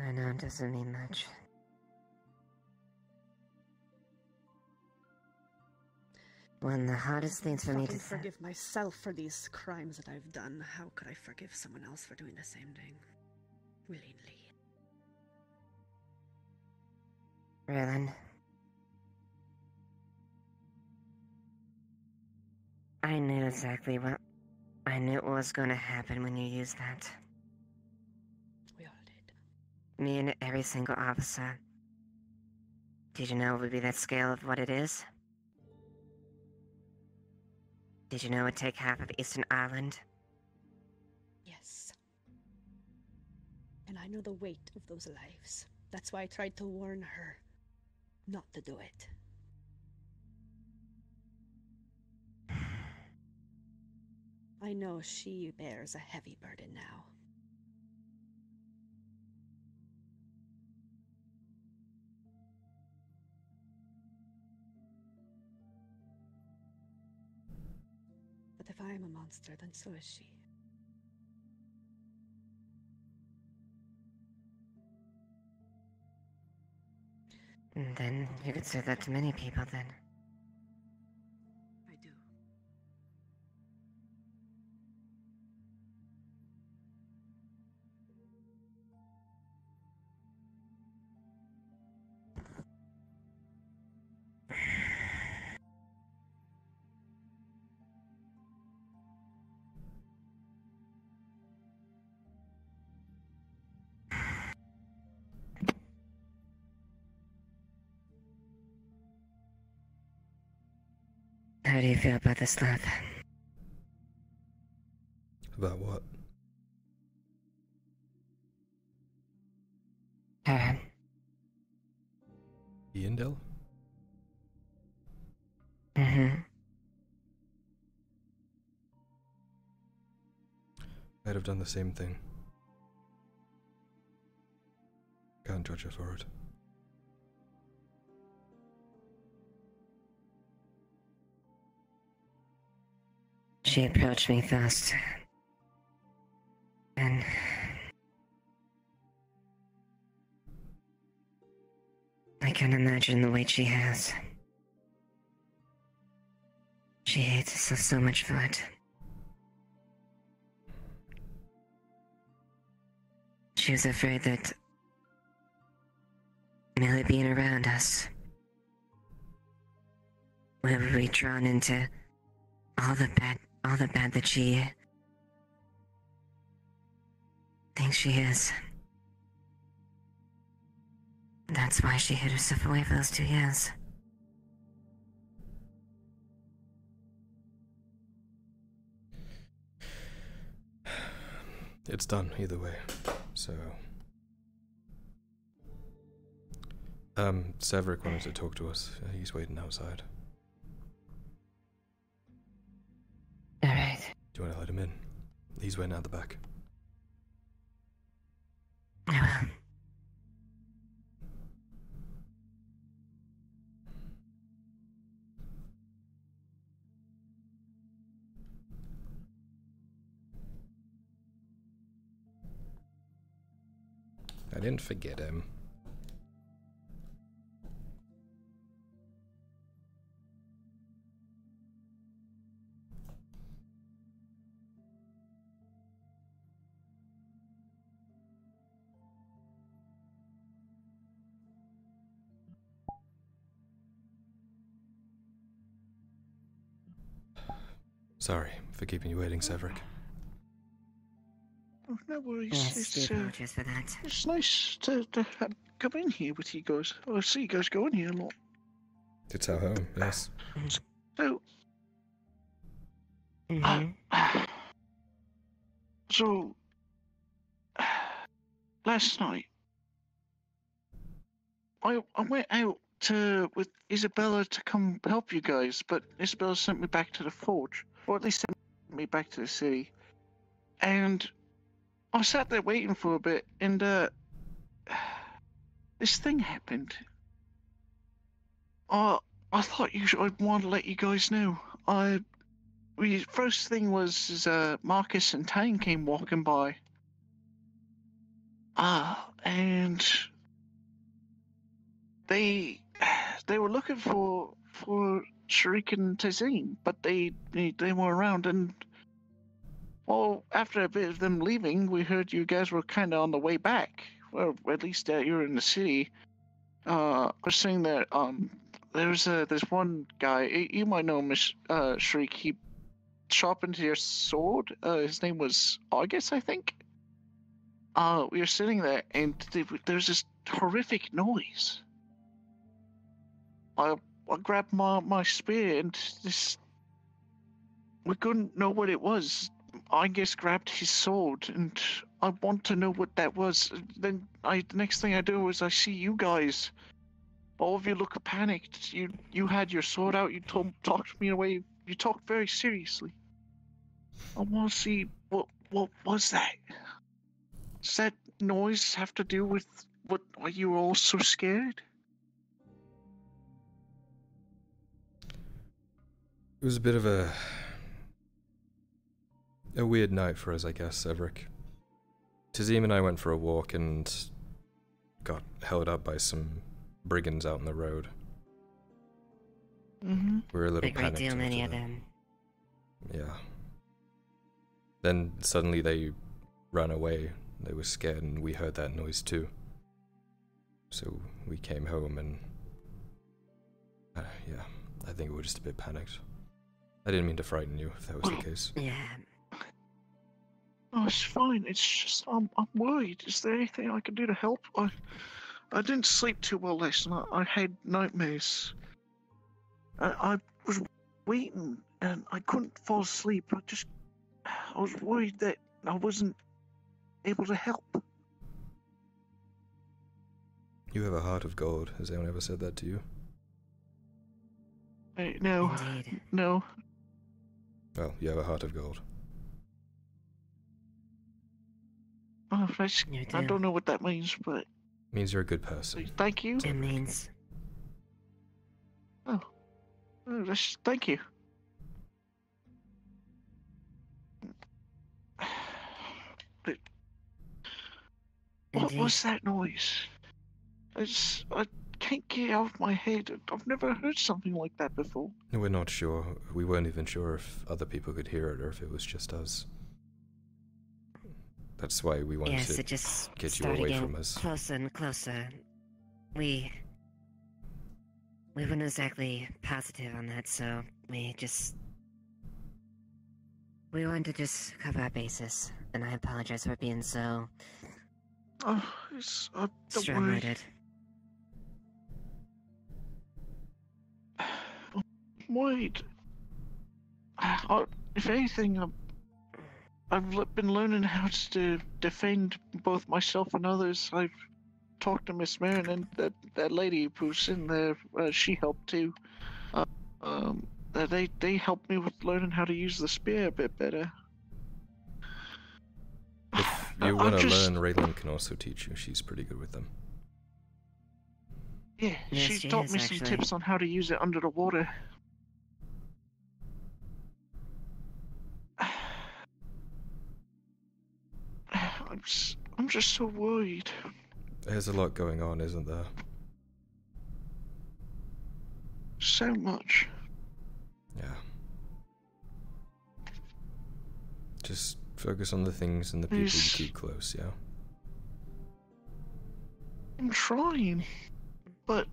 I know it doesn't mean much. One of the hardest things for me to forgive myself for these crimes that I've done. How could I forgive someone else for doing the same thing? Willingly. Raylan. I knew exactly what. I knew what was going to happen when you used that. Me and every single officer. Did you know it would be that scale of what it is? Did you know it would take half of Eastern Ireland? Yes. And I know the weight of those lives. That's why I tried to warn her not to do it. I know she bears a heavy burden now. But if I am a monster, then so is she. And then you could say that to many people then. Do you feel about the sloth? About what? Her. Iandel? Mm-hmm. I'd have done the same thing. Can't judge her for it. She approached me first. And I can imagine the weight she has. She hates us so much for it. She was afraid that merely being around us we would be drawn into all the bad all the bad that she thinks she is. That's why she hid herself away for those two years. It's done either way. So. Um, Severick wanted to talk to us. He's waiting outside. Alright. Do you want to let him in? He's waiting out the back. I didn't forget him. Sorry for keeping you waiting, Severick. Oh, no worries. Yes, it's, uh, apologize for that. it's nice to, to uh, come in here with you guys. I see you guys going here a lot. To our home, yes. So, Mm-hmm. uh, so last night I I went out to with Isabella to come help you guys, but Isabella sent me back to the forge, or at least sent me back to the city, and I sat there waiting for a bit, and uh, this thing happened. Uh, I thought you should, I'd want to let you guys know. I we first thing was is, uh Marcus and Tane came walking by. Ah, and they they were looking for for Sharik and Tazim, but they they, they weren't around. And well, after a bit of them leaving, we heard you guys were kind of on the way back. Well, at least uh, you were in the city. Uh, we're saying that um, there's a there's one guy you might know as, uh, Shriek. He sharpened your sword. Uh, his name was August, I think. Uh, we were sitting there, and th- there's this horrific noise. I I grabbed my my spear, and this we couldn't know what it was. I guess grabbed his sword, and I want to know what that was. Then I the next thing I do was I see you guys. All of you look panicked. You you had your sword out. You told talked to me away. You talked very seriously. I want to see what what was that. Does that noise have to do with what? Are you all so scared? It was a bit of a a weird night for us, I guess, Severick. Tazim and I went for a walk and got held up by some brigands out in the road. Mm-hmm. We were a little A great panicked. deal many of them. Yeah. Then suddenly they ran away. They were scared, and we heard that noise too. So we came home, and uh, yeah, I think we were just a bit panicked. I didn't mean to frighten you, if that was the case. Yeah. Oh, it's fine. It's just I'm I'm worried. Is there anything I can do to help? I I didn't sleep too well last night. I had nightmares. I, I was waiting and I couldn't fall asleep. I just, I was worried that I wasn't able to help. You have a heart of gold. Has anyone ever said that to you? I, no, no. Well, you have a heart of gold. Oh, I, s- You I do. don't know what that means, but it Means you're a good person. thank you. It means Oh, oh that's, thank you. But what was that noise? It's, I can't get it out of my head. I've never heard something like that before. We're not sure. We weren't even sure if other people could hear it or if it was just us. That's why we wanted yes, to just get you away from us. closer and closer. We we weren't exactly positive on that, so we just we wanted to just cover our bases, and I apologize for being so Oh, it's, uh, don't Wait. I, if anything, I'm, I've been learning how to defend both myself and others. I've talked to Miss Marin and that, that lady who's in there. Uh, she helped too. Uh, um, uh, they they helped me with learning how to use the spear a bit better. If you want to just- learn, Raylan can also teach you. She's pretty good with them. Yeah, Yes, she she taught is, me some tips on how to use it under the water. I'm just, I'm just so worried. There's a lot going on, isn't there? So much. Yeah. Just focus on the things and the people you keep close, yeah? I'm trying, but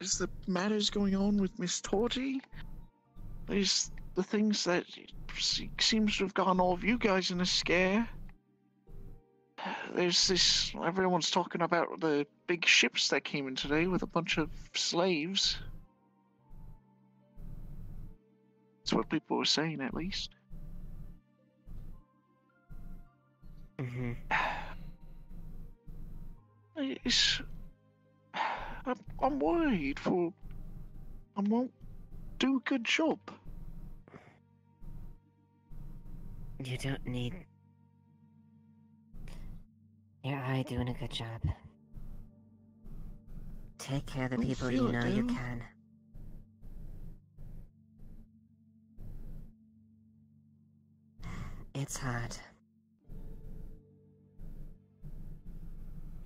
is the matters going on with Miss Torty? There's the things that se- seems to have gotten all of you guys in a scare. There's this. Everyone's talking about the big ships that came in today with a bunch of slaves. That's what people were saying, at least. Mm-hmm. It's. I'm, I'm worried for. I won't do a good job. You don't need. You're doing a good job. Take care of the Don't people feel you know you can. It's hard.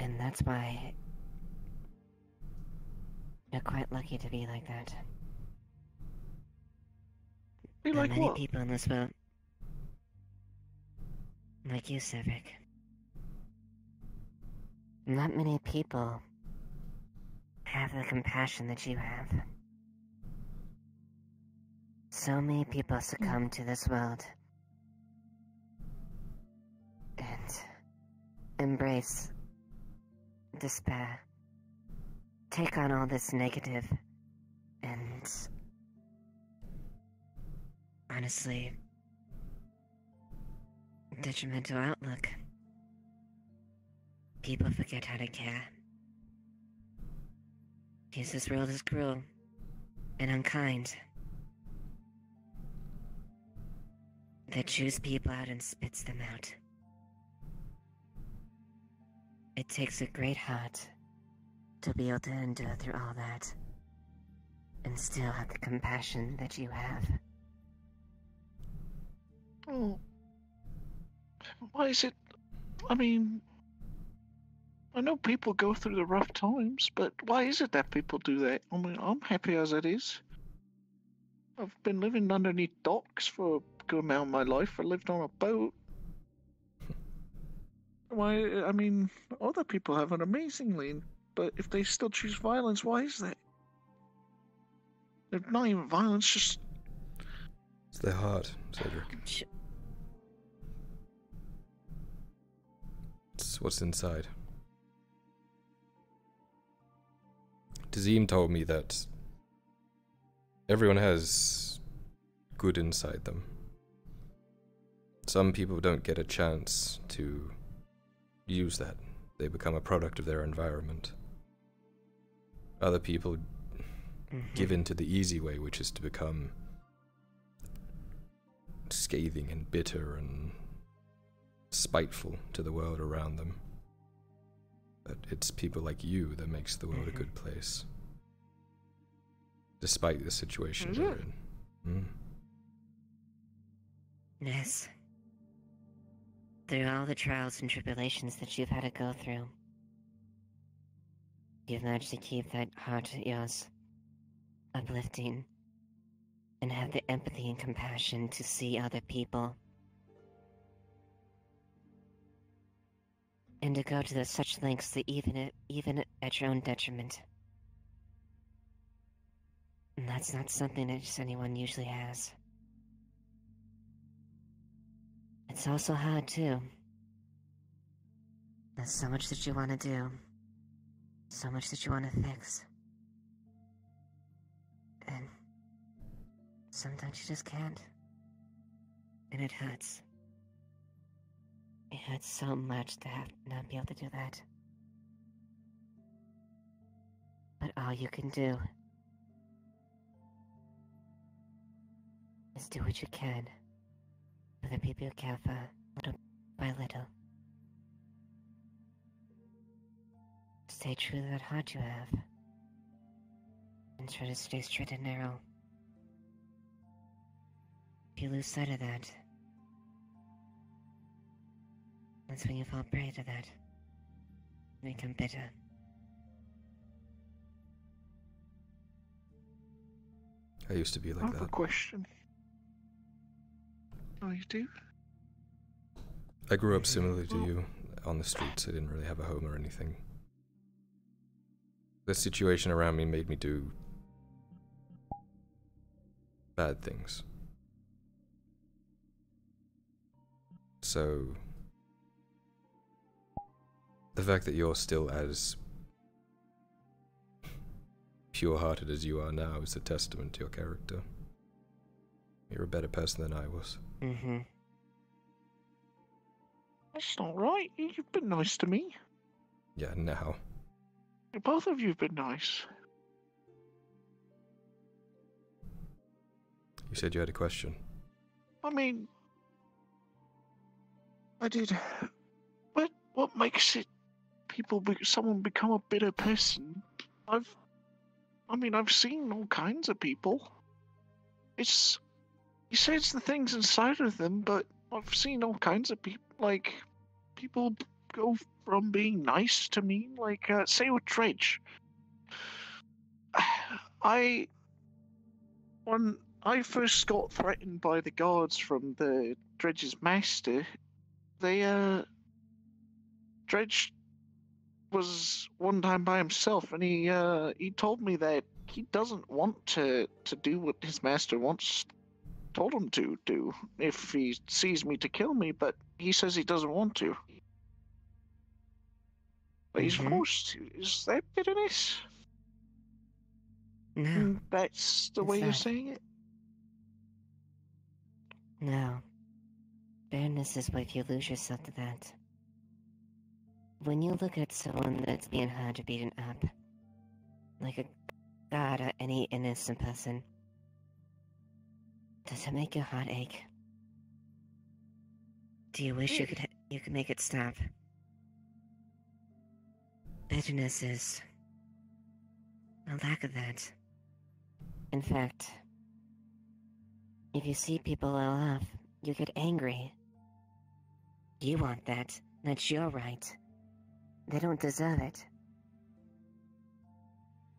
And that's why you're quite lucky to be like that. Be Not like many what? people in this world. Like you, Severick. Not many people have the compassion that you have. So many people succumb to this world and embrace despair, take on all this negative and honestly detrimental outlook. People forget how to care. Because this world is cruel and unkind. That chews people out and spits them out. It takes a great heart to be able to endure through all that and still have the compassion that you have. Oh. Why is it? I mean, I know people go through the rough times, but why is it that people do that? I mean, I'm happy as it is. I've been living underneath docks for a good amount of my life. I lived on a boat. Why? I mean, other people have it amazingly, but if they still choose violence, why is that? If not even violence, just It's their heart, Severick. It's what's inside. Tazim told me that everyone has good inside them. Some people don't get a chance to use that. They become a product of their environment. Other people mm-hmm. give in to the easy way, which is to become scathing and bitter and spiteful to the world around them. But it's people like you that makes the world a good place. Despite the situations you're in. Mm. Yes. Through all the trials and tribulations that you've had to go through, you've managed to keep that heart of yours uplifting and have the empathy and compassion to see other people. And to go to the such lengths that even at, even at your own detriment. And that's not something that just anyone usually has. It's also hard too. There's so much that you want to do. So much that you want to fix. And sometimes you just can't. And it hurts. It hurts so much to have not be able to do that. But all you can do is do what you can for the people care for, little by little. Stay true to that heart you have, and try to stay straight and narrow. If you lose sight of that, that's when you fall prey to that. You become bitter. I used to be like I like have a that. question. Oh, you do? I grew up mm-hmm. similarly to you on the streets. I didn't really have a home or anything. The situation around me made me do bad things. So, the fact that you're still as pure hearted as you are now is a testament to your character. You're a better person than I was. Mm-hmm. That's not right. You've been nice to me. Yeah, now. Both of you have been nice. You said you had a question. I mean, I did. What what makes it people be, someone become a bitter person? I've, I mean, I've seen all kinds of people. It's, you say it's the things inside of them, but I've seen all kinds of people. Like, people go from being nice to mean. Like, uh, say with Dredge. I when I first got threatened by the guards from the Dredge's master, they uh Dredge was one time by himself and he uh he told me that he doesn't want to to do what his master wants told him to do if he sees me to kill me, but he says he doesn't want to. But he's Mhm. forced to. Is that bitterness? No. Mm, That's the way you're saying it? No. Bitterness is if you lose yourself to that. When you look at someone that's being hurt or beaten up, like a god or any innocent person, does it make your heart ache? Do you wish you hmm. could you could make it stop? Bitterness is a lack of that. In fact, if you see people well off, you get angry. You want that. That's your right. They don't deserve it.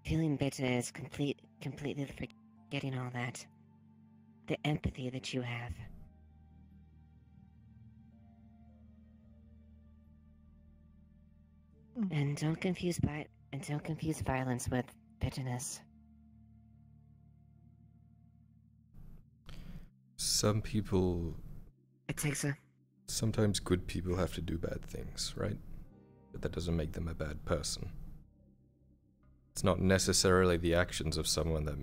Feeling bitter is complete, completely forgetting all that. The empathy that you have. Mm. And don't confuse vi- and don't confuse violence with bitterness. Some people. It takes a. Sometimes good people have to do bad things, right? But that doesn't make them a bad person. It's not necessarily the actions of someone that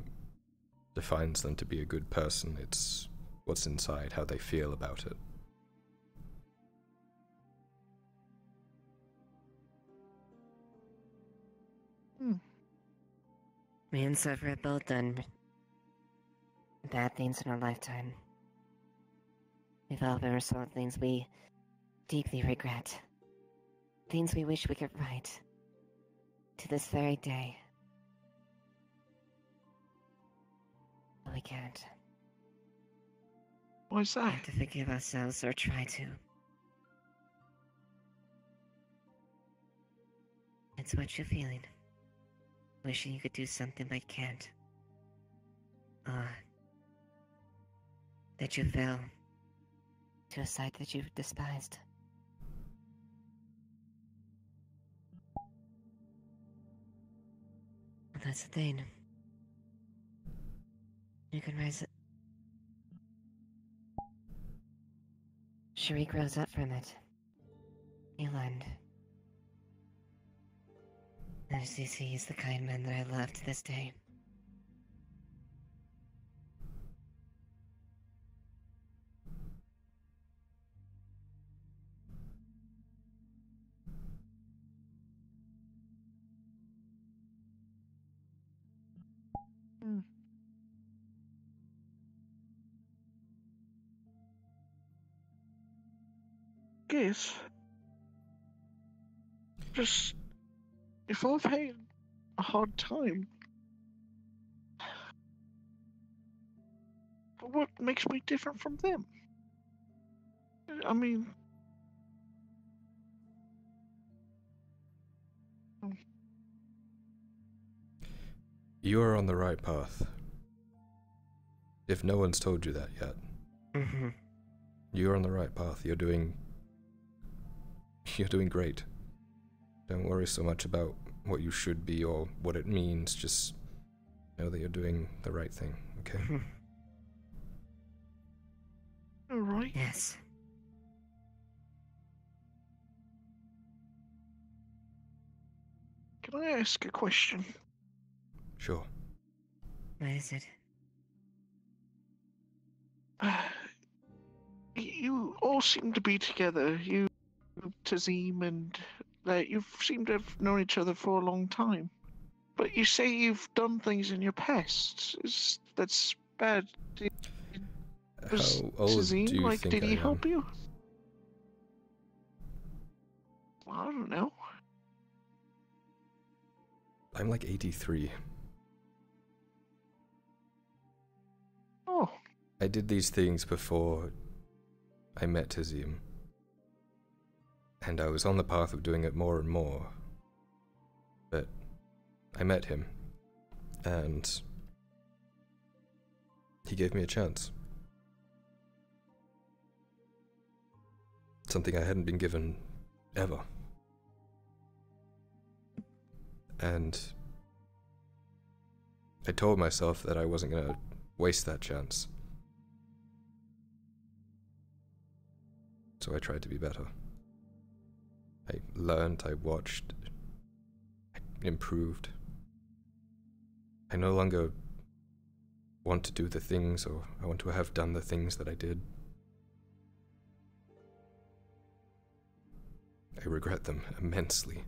defines them to be a good person, it's what's inside, how they feel about it. Hmm. Me and Sever have both done bad things in our lifetime. We've all ever saw things we deeply regret. Things we wish we could right. To this very day. But we can't. Why's We that? have to forgive ourselves or try to. It's what you're feeling. Wishing you could do something but can't. Or that you fell to a side that you've despised. Well, that's the thing. You can rise it. Sharik rose up from it. You see, he's the kind man that I love to this day. Guess. Just if I've had a hard time, what makes me different from them? I mean, You are on the right path. If no one's told you that yet, Mm-hmm. you're on the right path. You're doing. You're doing great. Don't worry so much about what you should be or what it means. Just know that you're doing the right thing, okay? all right. Yes. Can I ask a question? Sure. What is it? You all seem to be together. You, Tazim, and that you seem to have known each other for a long time. But you say you've done things in your past. Is that's bad? Did, was How old Tazim do you like? think Did I he am? help you? Well, I don't know. I'm like 83. Oh. I did these things before I met Tazim. And I was on the path of doing it more and more. But I met him. And he gave me a chance. Something I hadn't been given ever. And I told myself that I wasn't going to waste that chance. So I tried to be better. I learned, I watched, I improved. I no longer want to do the things, or I want to have done the things that I did. I regret them immensely.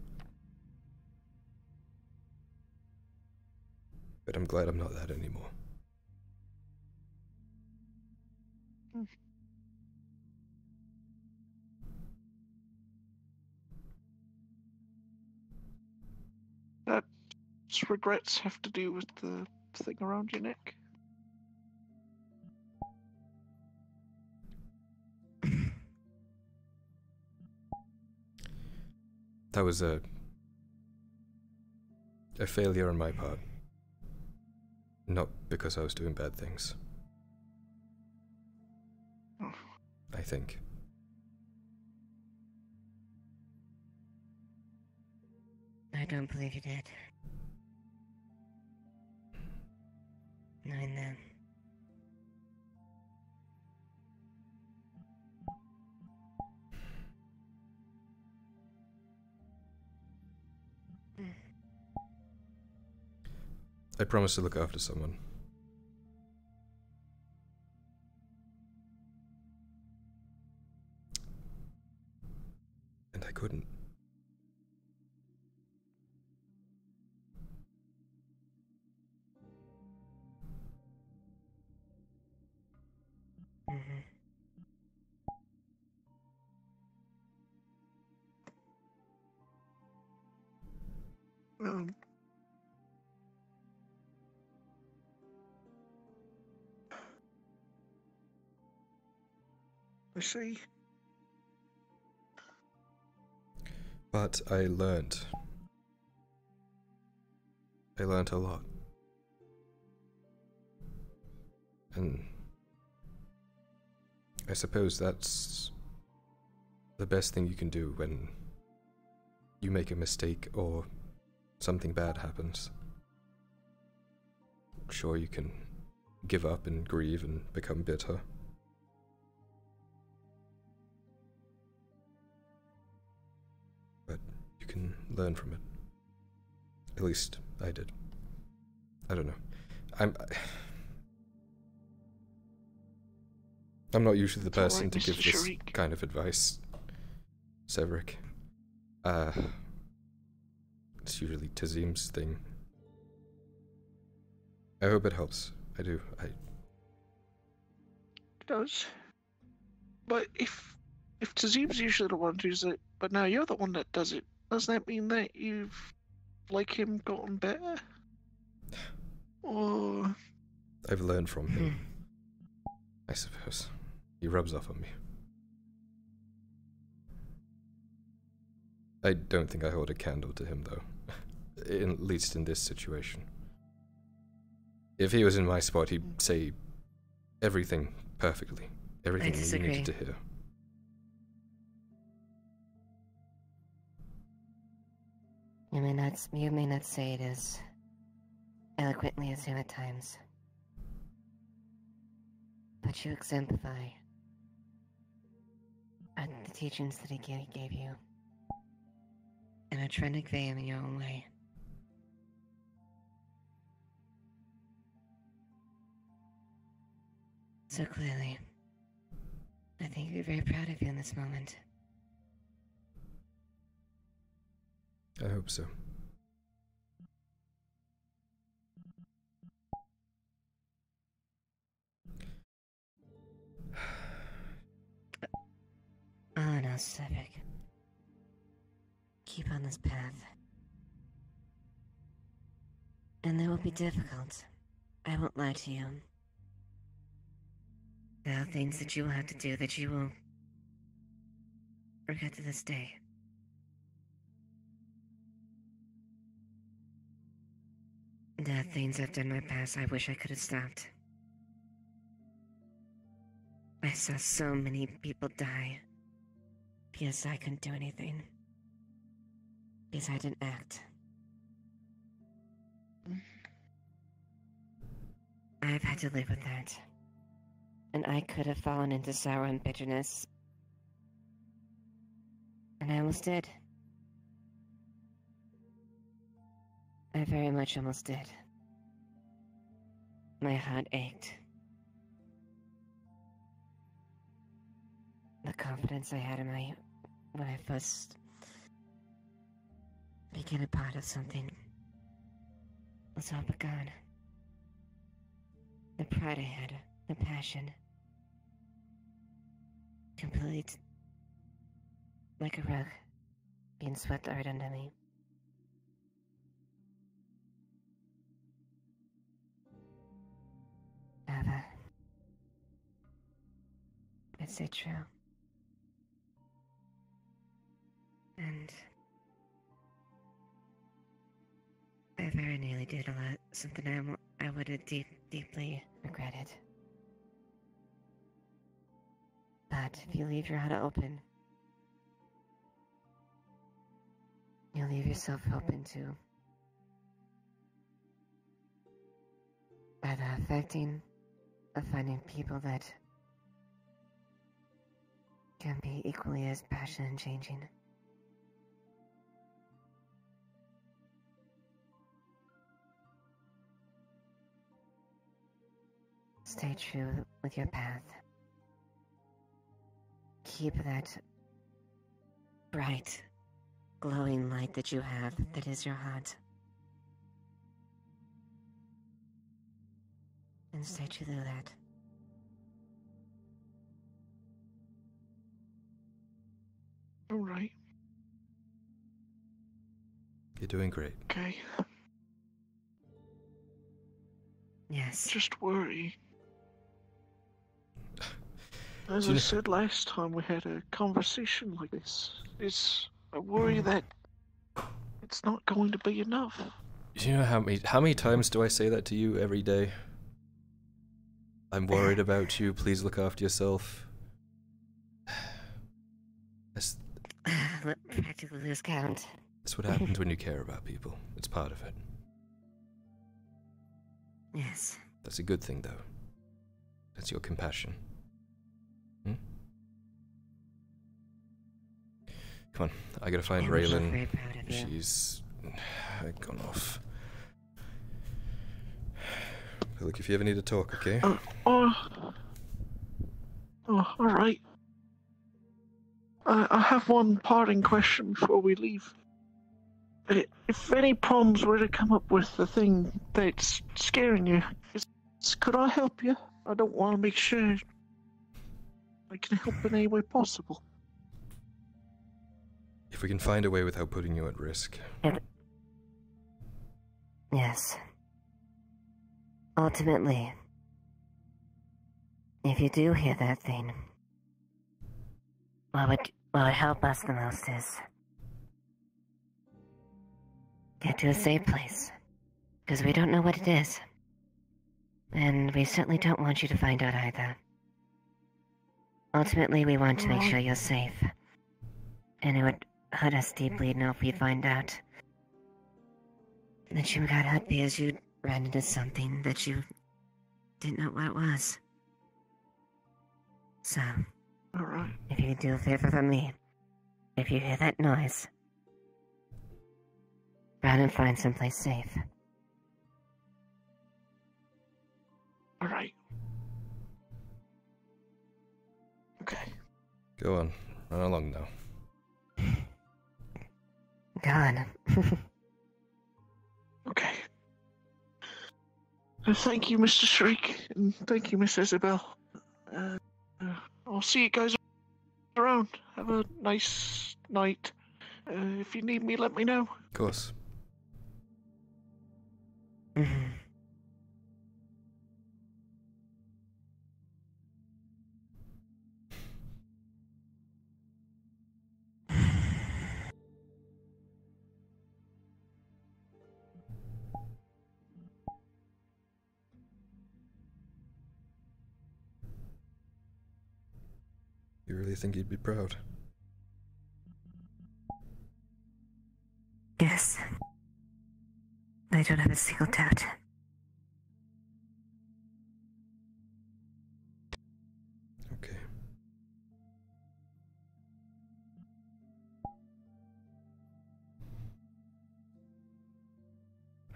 But I'm glad I'm not that anymore. That's regrets have to do with the thing around your neck. That was a a failure on my part. Not because I was doing bad things. Oh. I think. I don't believe you did. Knowing them. I promise to look after someone. And I couldn't. Um, I see. But I learned. I learned a lot. And I suppose that's the best thing you can do when you make a mistake or something bad happens. Sure, you can give up and grieve and become bitter. But you can learn from it. At least I did. I don't know. I'm. I'm not usually the person right, to give this kind of advice, Severick. Uh, it's usually Tazim's thing. I hope it helps. I do. I It does. But if if Tazim's usually the one who does it, but now you're the one that does it, doesn't that mean that you've, like him, gotten better? Or I've learned from him. Hmm. I suppose he rubs off on me. I don't think I hold a candle to him, though. In, at least in this situation. If he was in my spot, he'd mm. say everything perfectly. Everything you needed to hear. You may not you may not say it as eloquently as him at times. But you exemplify the teachings that he gave, gave you. And are trying to convey them in your own way. So clearly, I think you're very proud of you in this moment. I hope so. Oh no, Cedric. Keep on this path. And it will be difficult. I won't lie to you. There are things that you will have to do that you will regret to this day. There are things I've done in my past I wish I could have stopped. I saw so many people die because I couldn't do anything. Because I didn't act. I've had to live with that. And I could have fallen into sorrow and bitterness. And I almost did. I very much almost did. My heart ached. The confidence I had in my when I first became a part of something was all but gone. The pride I had, the passion, completely t- like a rug being swept right under me. Ava, it's so true. And I very nearly did a lot, something I would have deep, deeply regretted. But if you leave your heart open, you leave yourself open to either affecting or finding people that can be equally as passionate and changing. Stay true with your path. Keep that bright glowing light that you have that is your heart. And stay true to that. All right. You're doing great. Okay. Yes. Just worry. As Do I you- said last time we had a conversation like this, it's I worry hmm. that it's not going to be enough. Do you know how many how many times do I say that to you every day? I'm worried about you. Please look after yourself. That's, Let practically lose count. that's what happens when you care about people. It's part of it. Yes. That's a good thing, though. That's your compassion. Come on, I gotta find I'm Raylan. very proud of you. She's gone off. Look, if you ever need to talk, okay? Uh, oh, oh, all right. I, I have one parting question before we leave. If any problems were to come up with the thing that's scaring you, is, could I help you? I don't want to make sure I can help in any way possible. If we can find a way without putting you at risk. Yes. Ultimately, if you do hear that thing, what would what would help us the most is get to a safe place, because we don't know what it is, and we certainly don't want you to find out either. Ultimately, we want to make sure you're safe, and it would hurt us deeply to know if we find out that you got hurt because you ran into something that you didn't know what it was. So, Alright. if you do a favor for me, if you hear that noise, run and find someplace safe. Alright. Okay. Go on, run along now. God. Okay. Uh, thank you, Mr. Shriek, and thank you, Miss Isabel. Uh, uh, I'll see you guys around. Have a nice night. Uh, if you need me, let me know. Of course. You really think he'd be proud? Yes. I don't have a single doubt. Okay.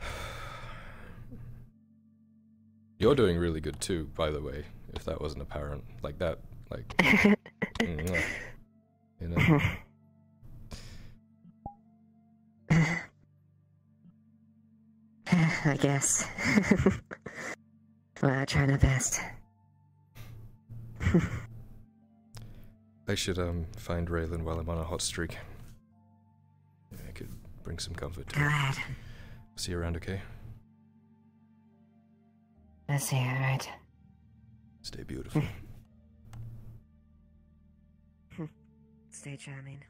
You're doing really good too, by the way, if that wasn't apparent. Like that, like. mwah. you know? I guess. well, I try my best. I should um find Raylan while I'm on a hot streak. I could bring some comfort to Go ahead. See you around, okay? I see, you, alright. Stay beautiful. Stay charming.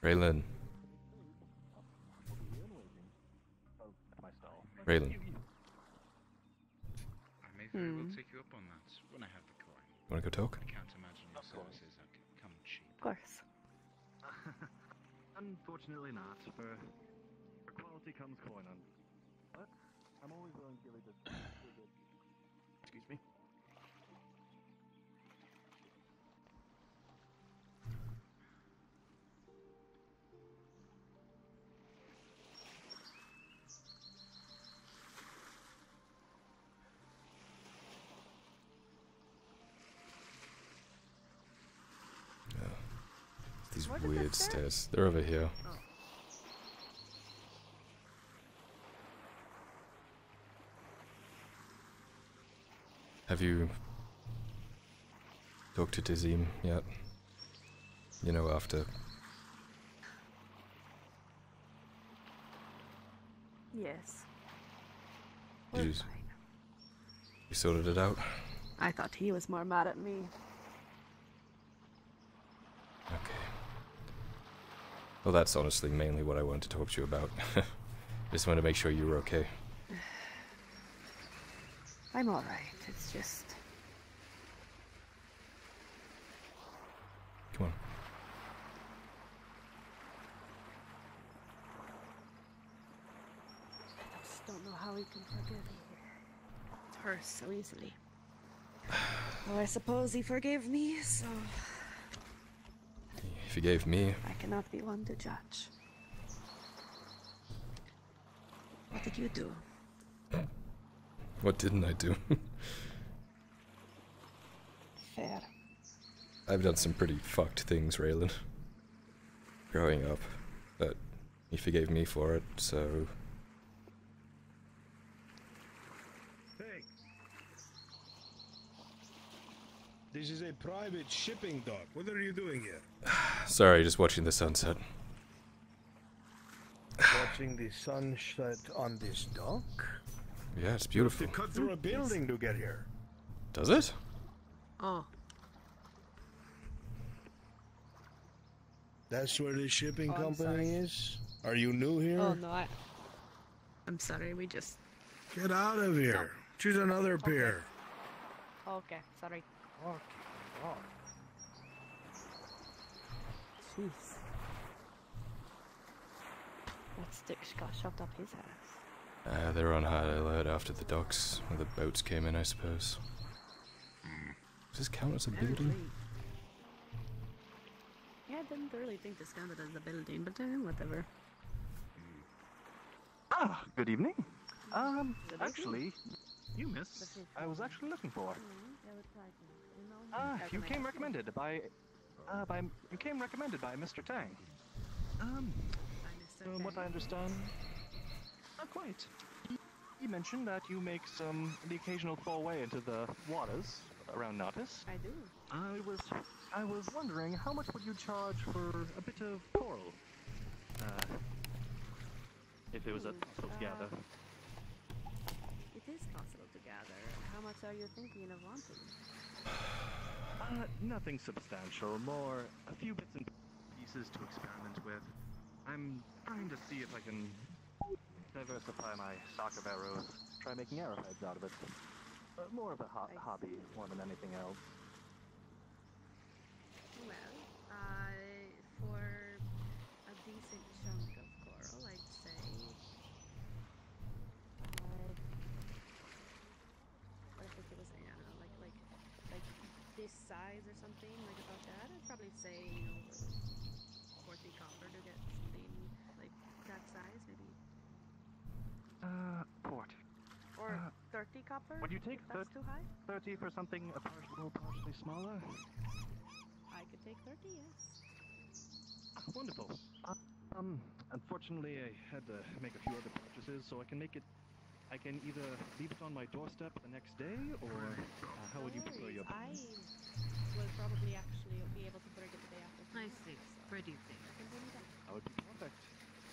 Raylan. Raylan. I may very well Hmm. take you up on that when I have the coin. Wanna go talk? I can't imagine your services have come cheap. Of course. Unfortunately not. For, quality comes Coin But I'm always willing to give it a Excuse me. weird stairs. They're over here. Oh, Have you talked to Tazim yet? You know, after Yes. Did you, you sorted it out? I thought he was more mad at me. Okay. Well, that's honestly mainly what I wanted to talk to you about. Just wanted to make sure you were okay. I'm alright. It's just. Come on. I just don't know how he can forgive me. It hurts so easily. Well, I suppose he forgave me, so If you gave me, I cannot be one to judge. What did you do? What didn't I do? Fair. I've done some pretty fucked things, Raylan. Growing up, but he forgave me for it, so Hey. This is a private shipping dock. What are you doing here? sorry, just watching the sunset. Watching the sunset on this dock? Yeah, it's You have beautiful. to cut through a building to get here. Does it? Oh. That's where the shipping Oh, company is? Are you new here? Oh no, I. I'm sorry, we just. Get out of here. Choose another pier. Okay, sorry. Okay. Oh. Jeez. That stick's got shoved up his ass. Uh, they were on high alert after the docks, when the boats came in, I suppose. Does this count as a building? Yeah, I didn't really think this counted as a building, but uh, whatever. Ah, good evening. Um, Good evening. actually, you miss. I was actually looking for. Ah, you came recommended by, uh, by you came recommended by Mr. Tang. Um, from what I understand, not quite. He, he mentioned that you make some the occasional foray into the waters around Nautis. I do. I was, I was wondering how much would you charge for a bit of coral? Uh, if it was a possible to gather. It is possible to gather. How much are you thinking of wanting? Uh, nothing substantial, more a few bits and pieces to experiment with. I'm trying to see if I can diversify my stock of arrows, try making arrowheads out of it. Uh, more of a ho- hobby more than anything else. Well, uh, for a decent chunk of coral, I'd say. Uh, what if it was, I don't know, like like like this size or something, like about that? I'd probably say you know, forty copper to get something like that size, maybe, Uh, 40. or Copper. would you take if that's too high? 30 for something a par- little partially smaller? I could take thirty, yes. Wonderful. Uh, um, unfortunately, I had to make a few other purchases, so I can make it. I can either leave it on my doorstep the next day, or uh, how would you prefer your I business? will probably actually be able to bring it the day after. I see. Where do you think? I can bring it up. That would be perfect.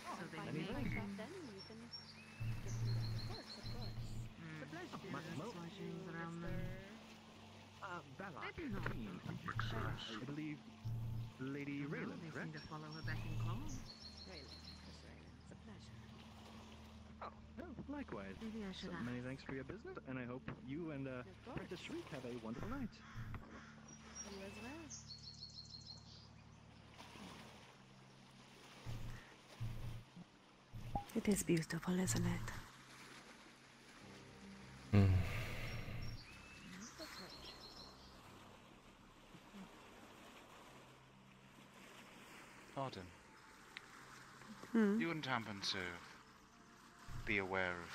Oh, So if they I make- make then, you can get some reports, of course. I believe Lady No, Raylan, they seem correct? to follow her beck and call. It's a pleasure. Oh, likewise. Maybe I should So many thanks for your business, and I hope you and uh. Princess Shriek have a wonderful night. You as well. It is beautiful, isn't it? Hmm. Arden, Hmm. you wouldn't happen to be aware of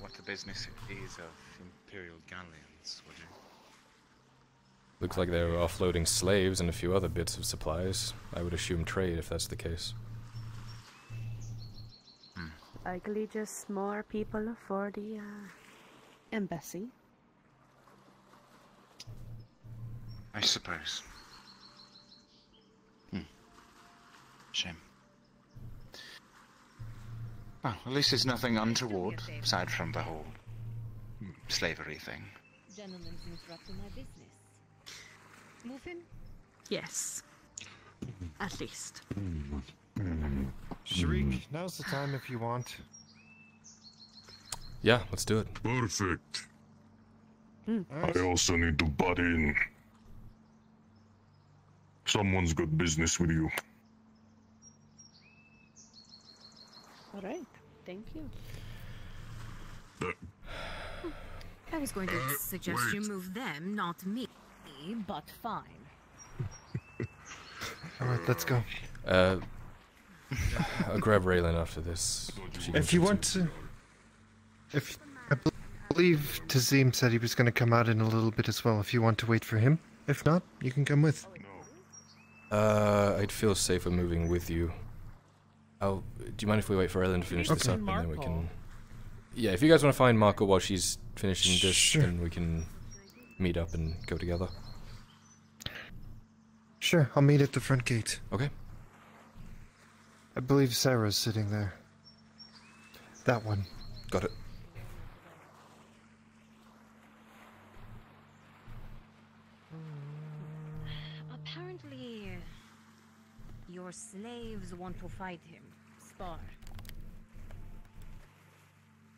what the business is of Imperial galleons, would you? Looks like they're offloading slaves and a few other bits of supplies. I would assume trade if that's the case. Likely just more people for the uh, embassy. I suppose. Hmm. Shame. Well, at least it's nothing untoward, aside from the whole slavery thing. Gentlemen's interrupting my business. Move in? Yes. At least. Shriek, now's the time if you want. Yeah, let's do it. Perfect. Hmm. I also need to butt in. Someone's got business with you. All right. Thank you. I was going to Uh, suggest you move them, not me, but fine. Alright, let's go. Uh, I'll grab Raylan after this. She If you want to. If. I believe Tazim said he was going to come out in a little bit as well. If you want to wait for him. If not, you can come with. Uh, I'd feel safer moving with you. I'll. Do you mind if we wait for Ellen to finish this up and then we can? Yeah, if you guys want to find Marco while she's finishing this, Sure. then we can meet up and go together. Sure, I'll meet at the front gate. Okay. I believe Sarah's sitting there. That one. Got it. Apparently, your slaves want to fight him. Spar.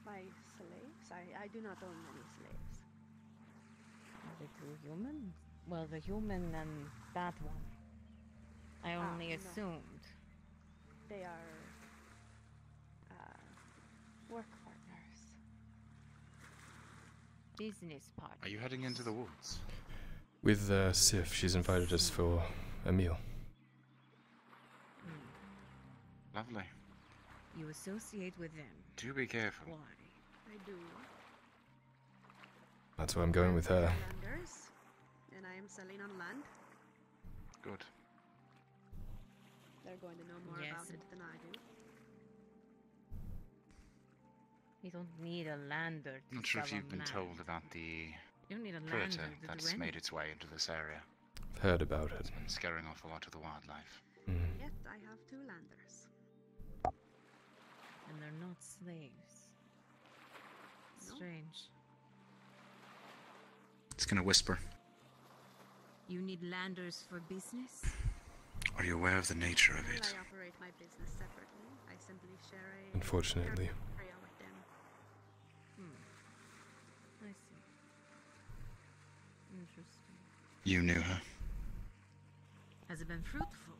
My slaves? I, I do not own any slaves. Are they two human? Well, the human and that one. I Ah, only no. assumed. They are uh, work partners. Business partners. Are you heading into the woods? With uh, Sif, she's invited us for a meal. Lovely. You associate with them. Do be careful. Why? I do. That's why I'm going with her. Landers, and I am selling on land. Good. They're going to know more about it than I do. You don't need a lander to Not sure if you've been man. told about the You don't need a predator lander to do that's made its way into this area. I've heard about it. It's been scaring off a lot of the wildlife. Mm. Yet I have two landers. And they're not slaves. Strange. It's gonna whisper. You need landers for business? Are you aware of the nature of it? I operate my business separately. I simply share a Unfortunately. with them. Hmm. I see. Interesting. You knew her. Has it been fruitful?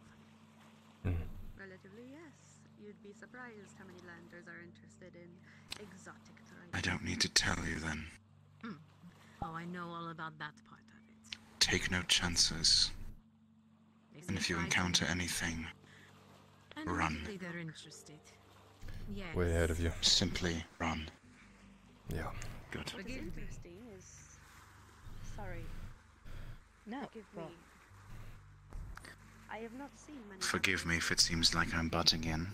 Relatively, yes. You'd be surprised how many landers are interested in exotic terrain. I don't need to tell you then. Hmm. Oh, I know all about that part of it. Take no chances. They And if you encounter anything, and run. they're interested. Yes. Way ahead of you. simply run. Yeah. Good. What is Forgive me. interesting is. Sorry. No, Forgive go. me. I have not seen many. Forgive me if it seems like I'm butting in.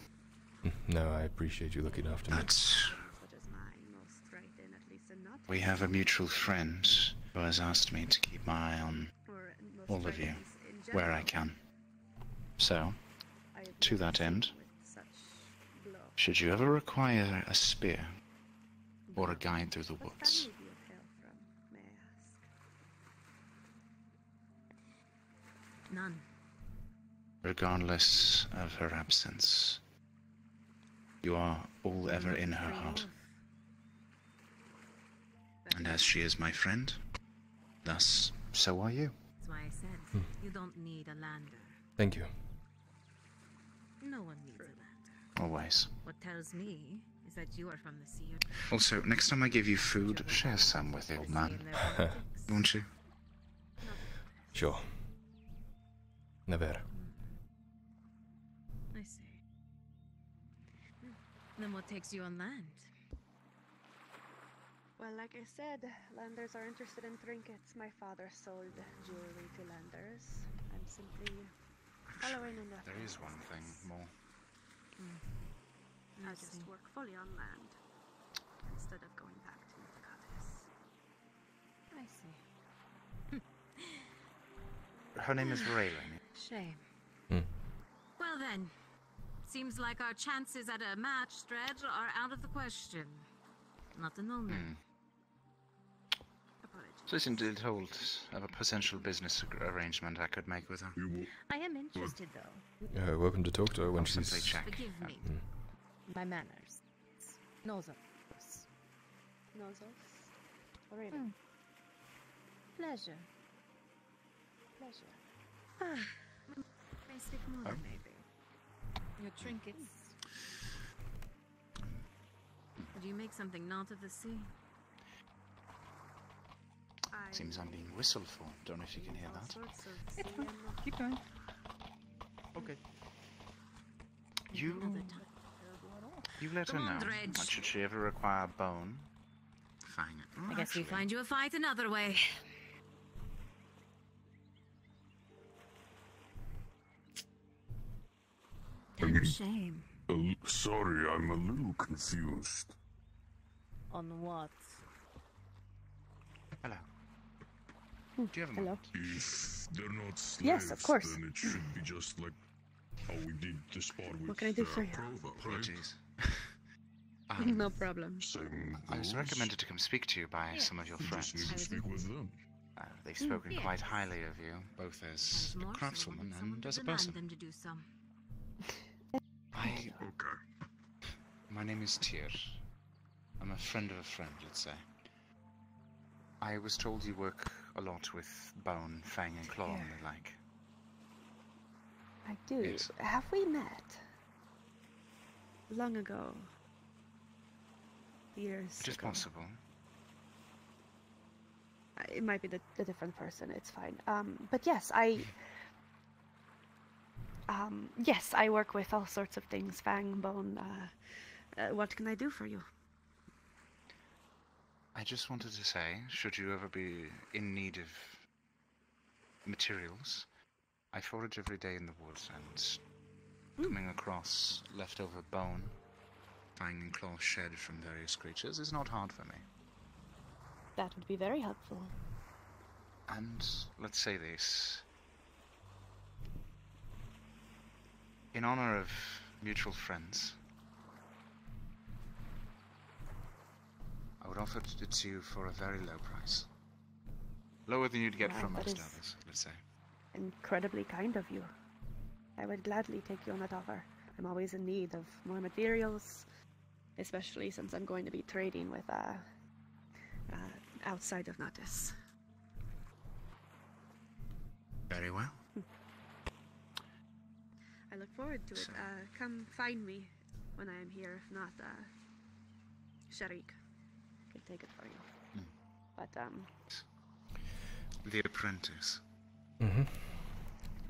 No, I appreciate you looking after me. But such as mine most frighten at least in not. we have a mutual friend who has asked me to keep my eye on all of you where I can. So, to that end, with such blow. should you ever require a spear or a guide through the woods, family do you hail from, may I ask? None. regardless of her absence, you are all ever in her heart. And as she is my friend, thus, so are you. That's why I said Hmm. you don't need a lander. Thank you. No one needs a lander. Always. What tells me is that you are from the sea. Also, next time I give you food, share some with the old man. Won't you? Sure. Never. Then what takes you on land? Well, like I said, landers are interested in trinkets. My father sold jewelry to landers. I'm simply following in their There is one thing more. Mm. I just work fully on land instead of going back to Nakatis. I see. Her name is Raylan. Shame. Hmm. Well then, seems like our chances at a match, Dredge, are out of the question. Not a no Hmm. So this indeed holds of a potential business arrangement I could make with her. I am interested, though. Uh, welcome to talk to her when I'll she's. simply check. Forgive me. Mm. My manners. Nossos. Nozos? Or Hmm. Pleasure. pleasure. Ah. Basic more, Oh. Maybe. Your trinkets. Would you make something not of the sea? Seems I'm being whistled for. Don't know if you can hear that. It's fine. Keep going. Okay. You, you let Come her on, know. Dredge. Should she ever require a bone, fang it. I guess we Actually, find you a fight another way. Shame. a l- sorry, I'm a little confused. On what? Hello. Hmm, Do you have a Hello. If they're not slaves, Yes, of course. then it should be just like how we did the spot with What can I do uh, for you? Prova, right? Apologies. Um, no problem. I was recommended to come speak to you by some of your You friends. just need to speak with them. Uh, they've spoken yes. quite highly of you, both as As a more so craftswoman when someone and as a demand person. them to do so. I, Okay. my name is Tyr. I'm a friend of a friend, let's say. I was told you work a lot with bone, fang, and claw and the like. I do. Yes. Have we met? Long ago. Years It is ago. possible. Uh, It might be the, the different person. It's fine. Um, but yes, I. Um, yes, I work with all sorts of things. Fang, bone. Uh, uh, what can I do for you? I just wanted to say, should you ever be in need of materials, I forage every day in the woods and coming across leftover bone, fang and claw shed from various creatures is not hard for me. That would be very helpful. And let's say this. In honor of mutual friends, I would offer it to you for a very low price. Lower than you'd get from most others, let's say. Incredibly kind of you. I would gladly take you on that offer. I'm always in need of more materials, especially since I'm going to be trading with uh, uh outside of Nautis. Very well. I look forward to it. Uh, come find me when I am here. If not, uh, Sharik can take it for you. But um, The apprentice. Mm-hmm.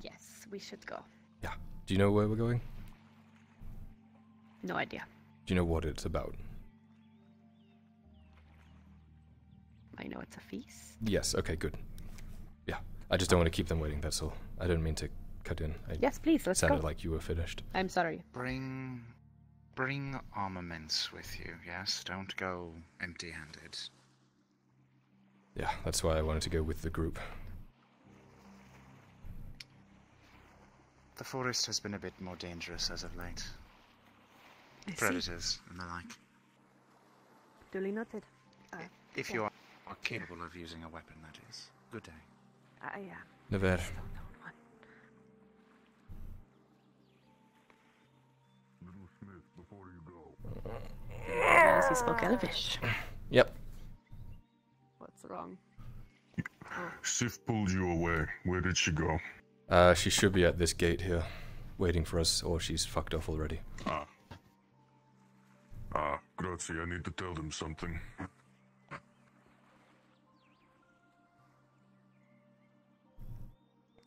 yes, we should go. Yeah. Do you know where we're going? No idea. Do you know what it's about? I know it's a feast. Yes. Okay. Good. Yeah. I just don't want to keep them waiting. That's all. I don't mean to cut in. I Yes, please, let's sounded go. like you were finished. I'm sorry. Bring. Bring armaments with you, yes? Don't go empty handed. Yeah. That's why I wanted to go with the group. The forest has been a bit more dangerous as of late. I see. Predators and the like. Duly noted. Uh, If yeah. you are, are capable of using a weapon, that is. Good day. I am. Never. Yes, he spoke Elvish. Yep. What's wrong? Sif pulled you away. Where did she go? Uh, she should be at this gate here, waiting for us, or she's fucked off already. Ah. Ah, grazie. I need to tell them something.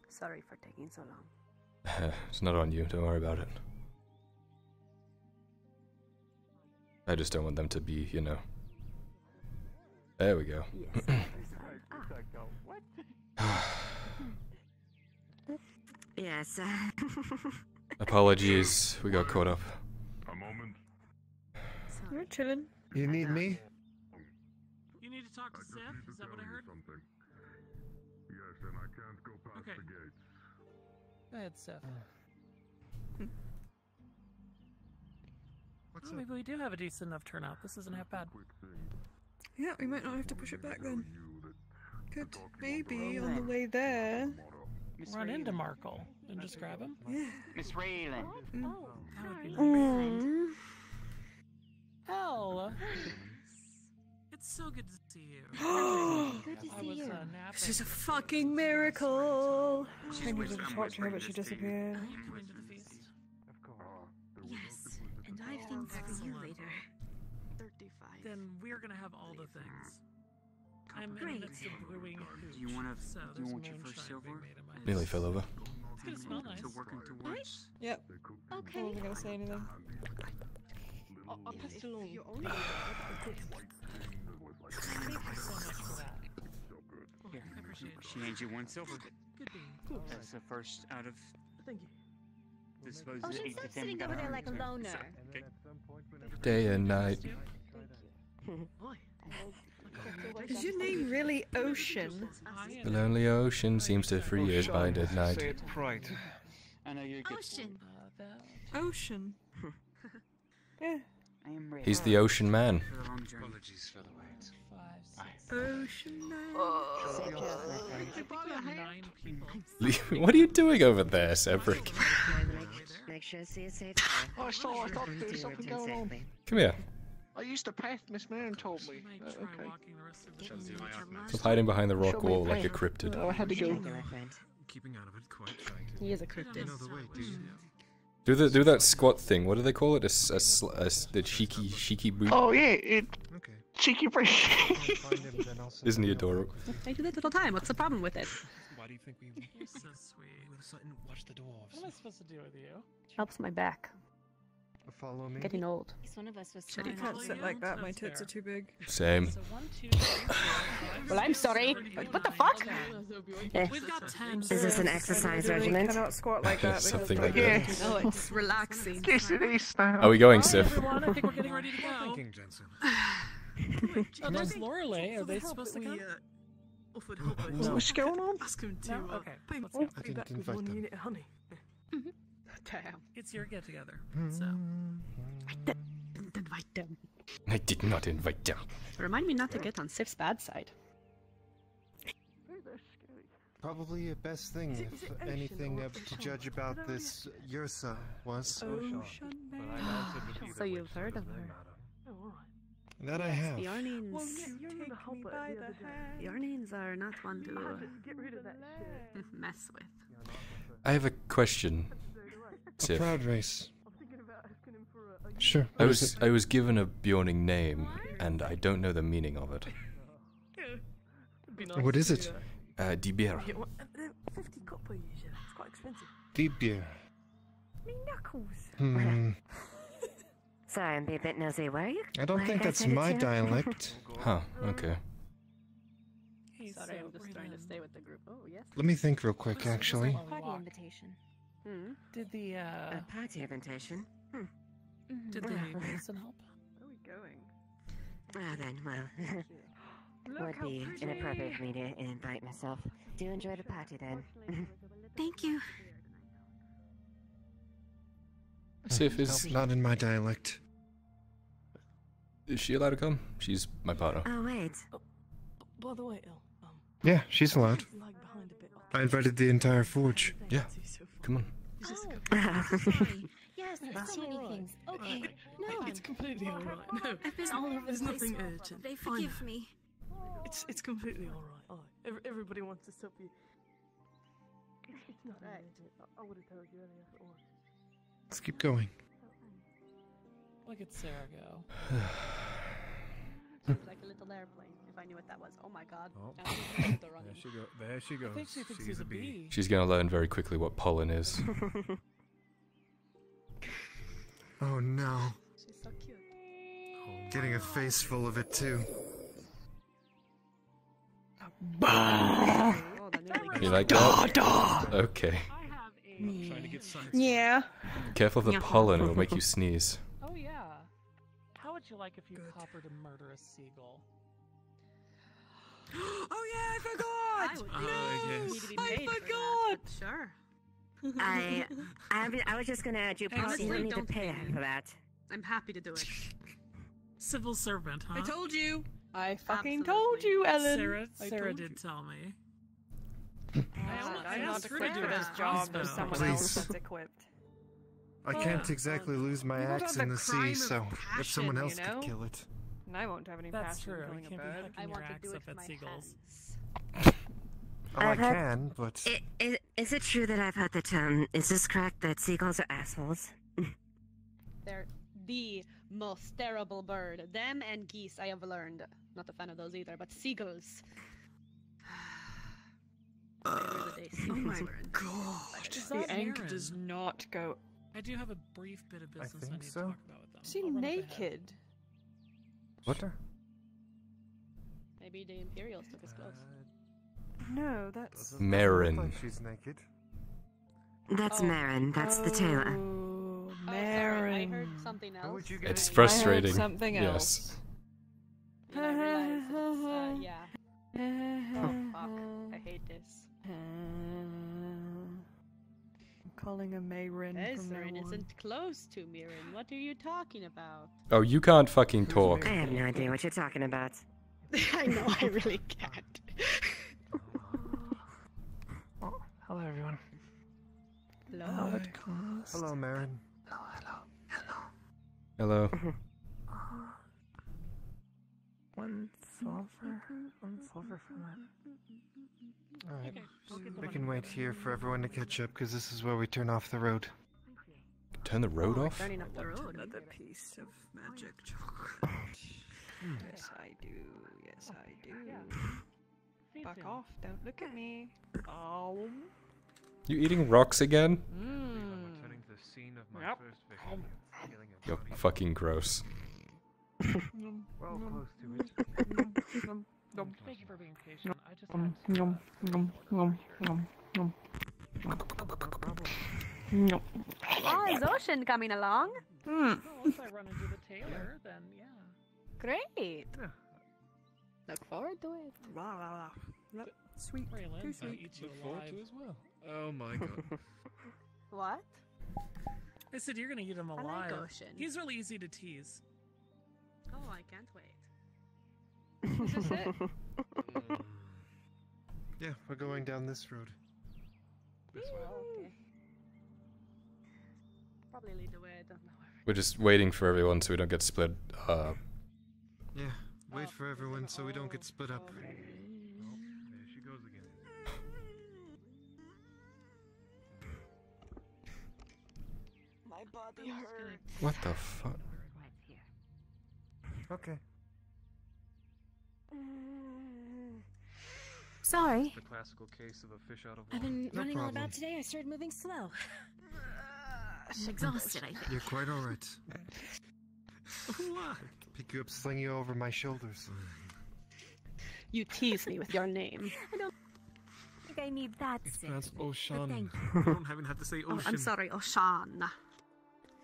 Sorry for taking so long. it's not on you. Don't worry about it. I just don't want them to be, you know, There we go. Yes. Uh, Apologies, we got caught up. We're chilling. You need me? You need to talk to Seth? Is that what I heard? Yes, and I can't go past Okay. the gate. Go ahead, Seth. What's oh, maybe we do have a decent enough turnout. This isn't half bad. Yeah, we might not have to push it back then. Could maybe on the way there. Run into Markle and just grab him. Yeah. Miss Raylan. Oh, that would be. Mm. Hell. It's so good to see you. Good I was, uh, napping. This is a fucking miracle. I needed to talk to her, but she disappeared. Coming to the feast. Yes, and I have for you later. 35. Then we're gonna have all the things. I'm Great. midst of brewing hooch, Do you want to? so do you want your first silver? made in my Nearly fell over. It's gonna smell nice. To working towards. Yep. Okay. I wasn't gonna say anything. I'll, I'll pass it along. Thank you so much for that. Here, oh, I appreciate it. she hands you one silver. Good bean. That's the first out of Thank you. Oh, the supposed Oh, she's eight not sitting over there like a loner. Okay. Day and night. Is your name really Ocean? The lonely ocean seems to free his mind at night. Say it right. I know you're good. Ocean. Ocean. yeah. I am ready. He's the ocean man. For the long journey. Apologies for the wait. What are you doing over there, Severick? make sure to see it safe. Oh, I saw, I thought there was something going on. Come here. I used to path Miss Marin told me. Uh, okay. Stop hiding behind the rock wall like a cryptid. Oh, I had to go. Keeping out of it, quite frankly. He is a cryptid. Another way, do you? Do the do that squat thing. What do they call it? A, s- a, sl- a s- the cheeky cheeky boot. Oh yeah, it. Cheeky break. Isn't he adorable? I do that all the time. What's the problem with it? Why do you think we You're so sweet. would sit and watch the dwarves? What am I supposed to do with you? Helps my back. Follow me. Getting old. One of us was You can't sit like that. My tits are too big. Same. So one, two, three, four, five, Well, I'm sorry. What the fuck? nine. We've got ten. Is this an exercise regimen? cannot squat like that. Something my like Yeah. tits are Oh, big. it's relaxing. Yes, it is now. Are we going, Hi, Sif? everyone. I think we're getting ready to go. Thinking, Oh, there's Lorelei. Are they supposed to come? offered help. What's going on? Ask him to. No? Uh, Okay, pay let's me go. I didn't back with invite one them. unit of honey. Damn. It's your get together. So. I didn't Invite them. I did not invite them. Remind me not to get on Sif's bad side. Probably a best thing, Is it- if is it ocean anything or uh, to ocean? judge about this Yursa was. Ocean man. So you've heard of her. Oh, alright. That I have. The Yarnings. Well, you take me by the hand. Yarnings are not one to uh, Get rid of that shit. mess with. I have a question, A Sif. proud race. I'm thinking about asking him for a. a Sure. I was? I was given a Bjorning name, and I don't know the meaning of it. It'd nice What to is do it? that. Uh, Die Bier. Yeah, well, uh, 50 copper usually. It's quite expensive. Deep beer. Me knuckles. Hmm. Sorry, I'm a bit nosy. Where are you? I don't where think you that's my dialect. Huh. Okay. He's Sorry, so I'm just trying to stay with the group. Oh, yes. Let me think real quick, actually. Party invitation. Hmm. Did the uh, A party invitation? Hmm. did the medicine help? Where are we going? Ah, then, well, would be inappropriate for me to invite myself. Do enjoy the party then. Thank you. Sif is Nope, not in my dialect. Is she allowed to come? She's my partner. oh wait, By the way, Il, um, Yeah, she's allowed. lag behind a bit. I invited the entire forge. Yeah. Come on. Oh, sorry. Yes, That's so many alright. things. Okay. No, It's completely alright. No, I've been all over There's the place. nothing urgent. They forgive know. me. It's it's completely alright. Alright. Everybody wants to stop you. It's, it's not urgent. I, I would have told you earlier if. Let's keep going. Look at Sarah go. Seems like a little airplane. If I knew what that was. Oh my god. Oh. Now she's got the There she go. There she goes. I think she thinks Sees he's a a bee. bee. She's gonna learn very quickly what pollen is. Oh no. She's so cute. Getting a face full of it too. You're like that? Okay. Yeah. Careful of the Yeah. pollen, it'll make you sneeze. Oh yeah. How would you like if you coppered a murderous seagull? oh yeah, I forgot. Oh, no, I forgot. Sure. I, I, I was just gonna add you. Hey, Probably honestly, don't need to pay pay for that. I'm happy to do it. Civil servant, huh? I told you. I fucking told you, Ellen. Sarah, Sarah did you. tell me. I I I'm not asked her to equipped do for this job. There's crossbow. someone else Please. that's equipped. I Well, can't exactly lose my axe in the the sea, crime of so if someone else you could kill it. And I won't have any That's passion true. killing You a can't be bird. hucking I want to axe do it up for at my seagulls. Oh, I I've had- can, but I- Is, is it true that I've heard that, um, is this correct that seagulls are assholes? They're the most terrible bird. Them and geese, I have learned. Not a fan of those either, but seagulls. oh my god. The ink does not go. I do have a brief bit of business I, think need so. to talk about with them. Is he I'll run up ahead. naked? what? the- Maybe the Imperials took his clothes. No, that's. Marin. like she's naked. That's Oh. Marin. That's the tailor. Oh, Oh, sorry, I heard Marin. something else. would you It's I- frustrating. something yes. else. And I realized it's, uh, yeah. Oh, fuck. I hate this. I'm calling a Mayrin from now Ezrin isn't close to Mirin. What are you talking about? Oh, you can't fucking talk. I have no idea what you're talking about. I know, I really can't. Oh, hello, everyone. Hello. Hello, Marin. Hello. Hello Hello One silver. One silver for that. Alright. Okay, we'll get the We money can wait here for everyone to catch up because this is where we turn off the road. Turn the road oh, off? Turning up the road. Another piece of magic. Yes, I do. Yes, I do. Back off. Don't look at me. Oh. You eating rocks again? Returning to the scene of my Yep. first victim. Feeling a You're body fucking gross. well close to it. Thank you for being patient. I just Nom, had nom, nom, nom, nom, nom. Nom. Oh, is Ocean coming along? Hmm. Well, once I run into the tailor, then yeah. Great. Look forward to it. Yep, Sweet. Braylon, Too I sweet. eat you Look forward to as well. Oh my god. What? I said you're gonna eat him like alive. Ocean. He's really easy to tease. Oh, I can't wait. Is this it? Yeah, we're going down this road. okay. Probably lead the way. I don't know. We're just waiting for everyone so we don't get split. Uh, Yeah, wait for everyone so we don't get split up. There she goes again. My body hurts. what the fuck? Okay. Mm. Sorry. The classical case of a fish out of I've been No running all about today. I started moving slow. I'm exhausted, I think. You're quite alright. Pick you up, sling you over my shoulders. You tease me with your name. I don't think I need that It's sick. pronounced but Ocean. thank I don't even have to say Oh, ocean. I'm sorry, Oshan.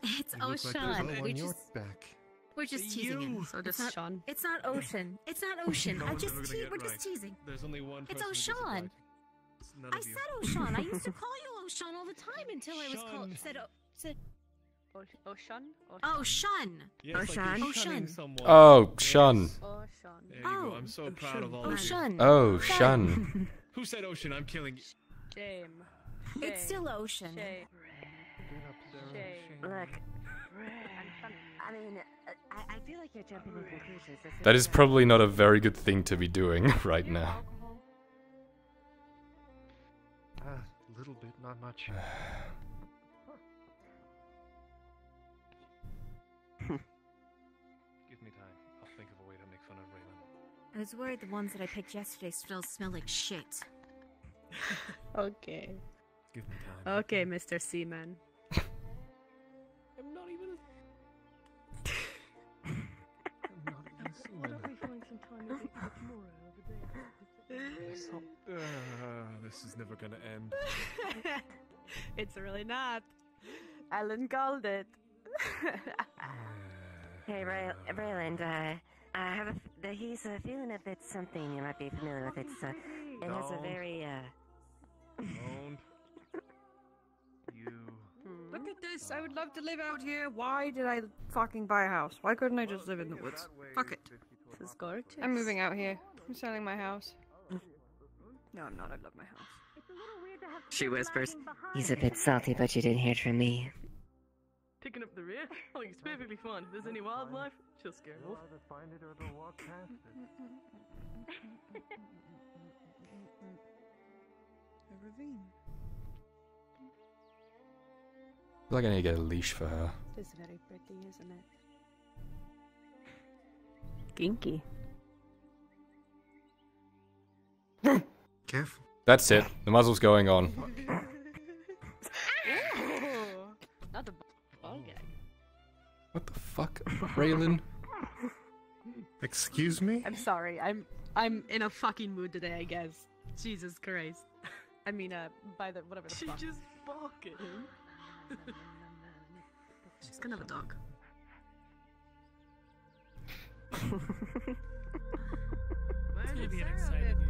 It's You look like there's Ocean. we're on your just back. We're just teasing You. him. So it's just not, Sean. It's not Ocean. It's not Ocean. No I one's just te- we're right. just teasing. There's only one It's person who gets it Oshan. right. It's I you. said Oshan. I used to call you Oshan all the time until I was called said o- said Oshan? Oh Shun. Yeah, it's like Oshan. you're shunning Ocean. Oh, Shun. Oshan. There you go. Oh. I'm so proud of all Oh of you. Oh, Shun. Who said ocean? I'm killing you. Shame. It's still Ocean. Shame. Shame. Look, I mean, uh, I, I feel like you're jumping to That is uh, probably not a very good thing to be doing right now. A little bit, not much. Give me time. I'll think of a way to make fun of Raylan. I was worried the ones that I picked yesterday still smell like shit. Okay. Give me time. Okay, Mr. Seaman. Why don't we find some time maybe for tomorrow or the day after? this. Uh, this is never gonna end. it's really not. Alan called it. Hey, Ray- Raylan, uh, I have a, f- he's uh, feeling a bit something you might be familiar with. It's, uh, it has a very, uh, Don't. You. Look at this. I would love to live out here. Why did I fucking buy a house? Why couldn't I just live in the woods? Fuck it. This is gorgeous. I'm moving out here. I'm selling my house. No, I'm not. I love my house. she whispers, he's a bit salty, but you didn't hear it from me. Picking up the rear? I think it's perfectly fine. If there's any wildlife, just scare them off. find it or they'll walk past A ravine. I feel like I need to get a leash for her. It is very pretty, isn't it? Kinky. Careful. That's it. The muzzle's going on. Not a ball gag. What the fuck, Raylan? Excuse me? I'm sorry. I'm I'm in a fucking mood today. I guess. Jesus Christ. I mean, uh, by the whatever the She fuck. just bark at him. She's gonna have a dog. It's gonna be an exciting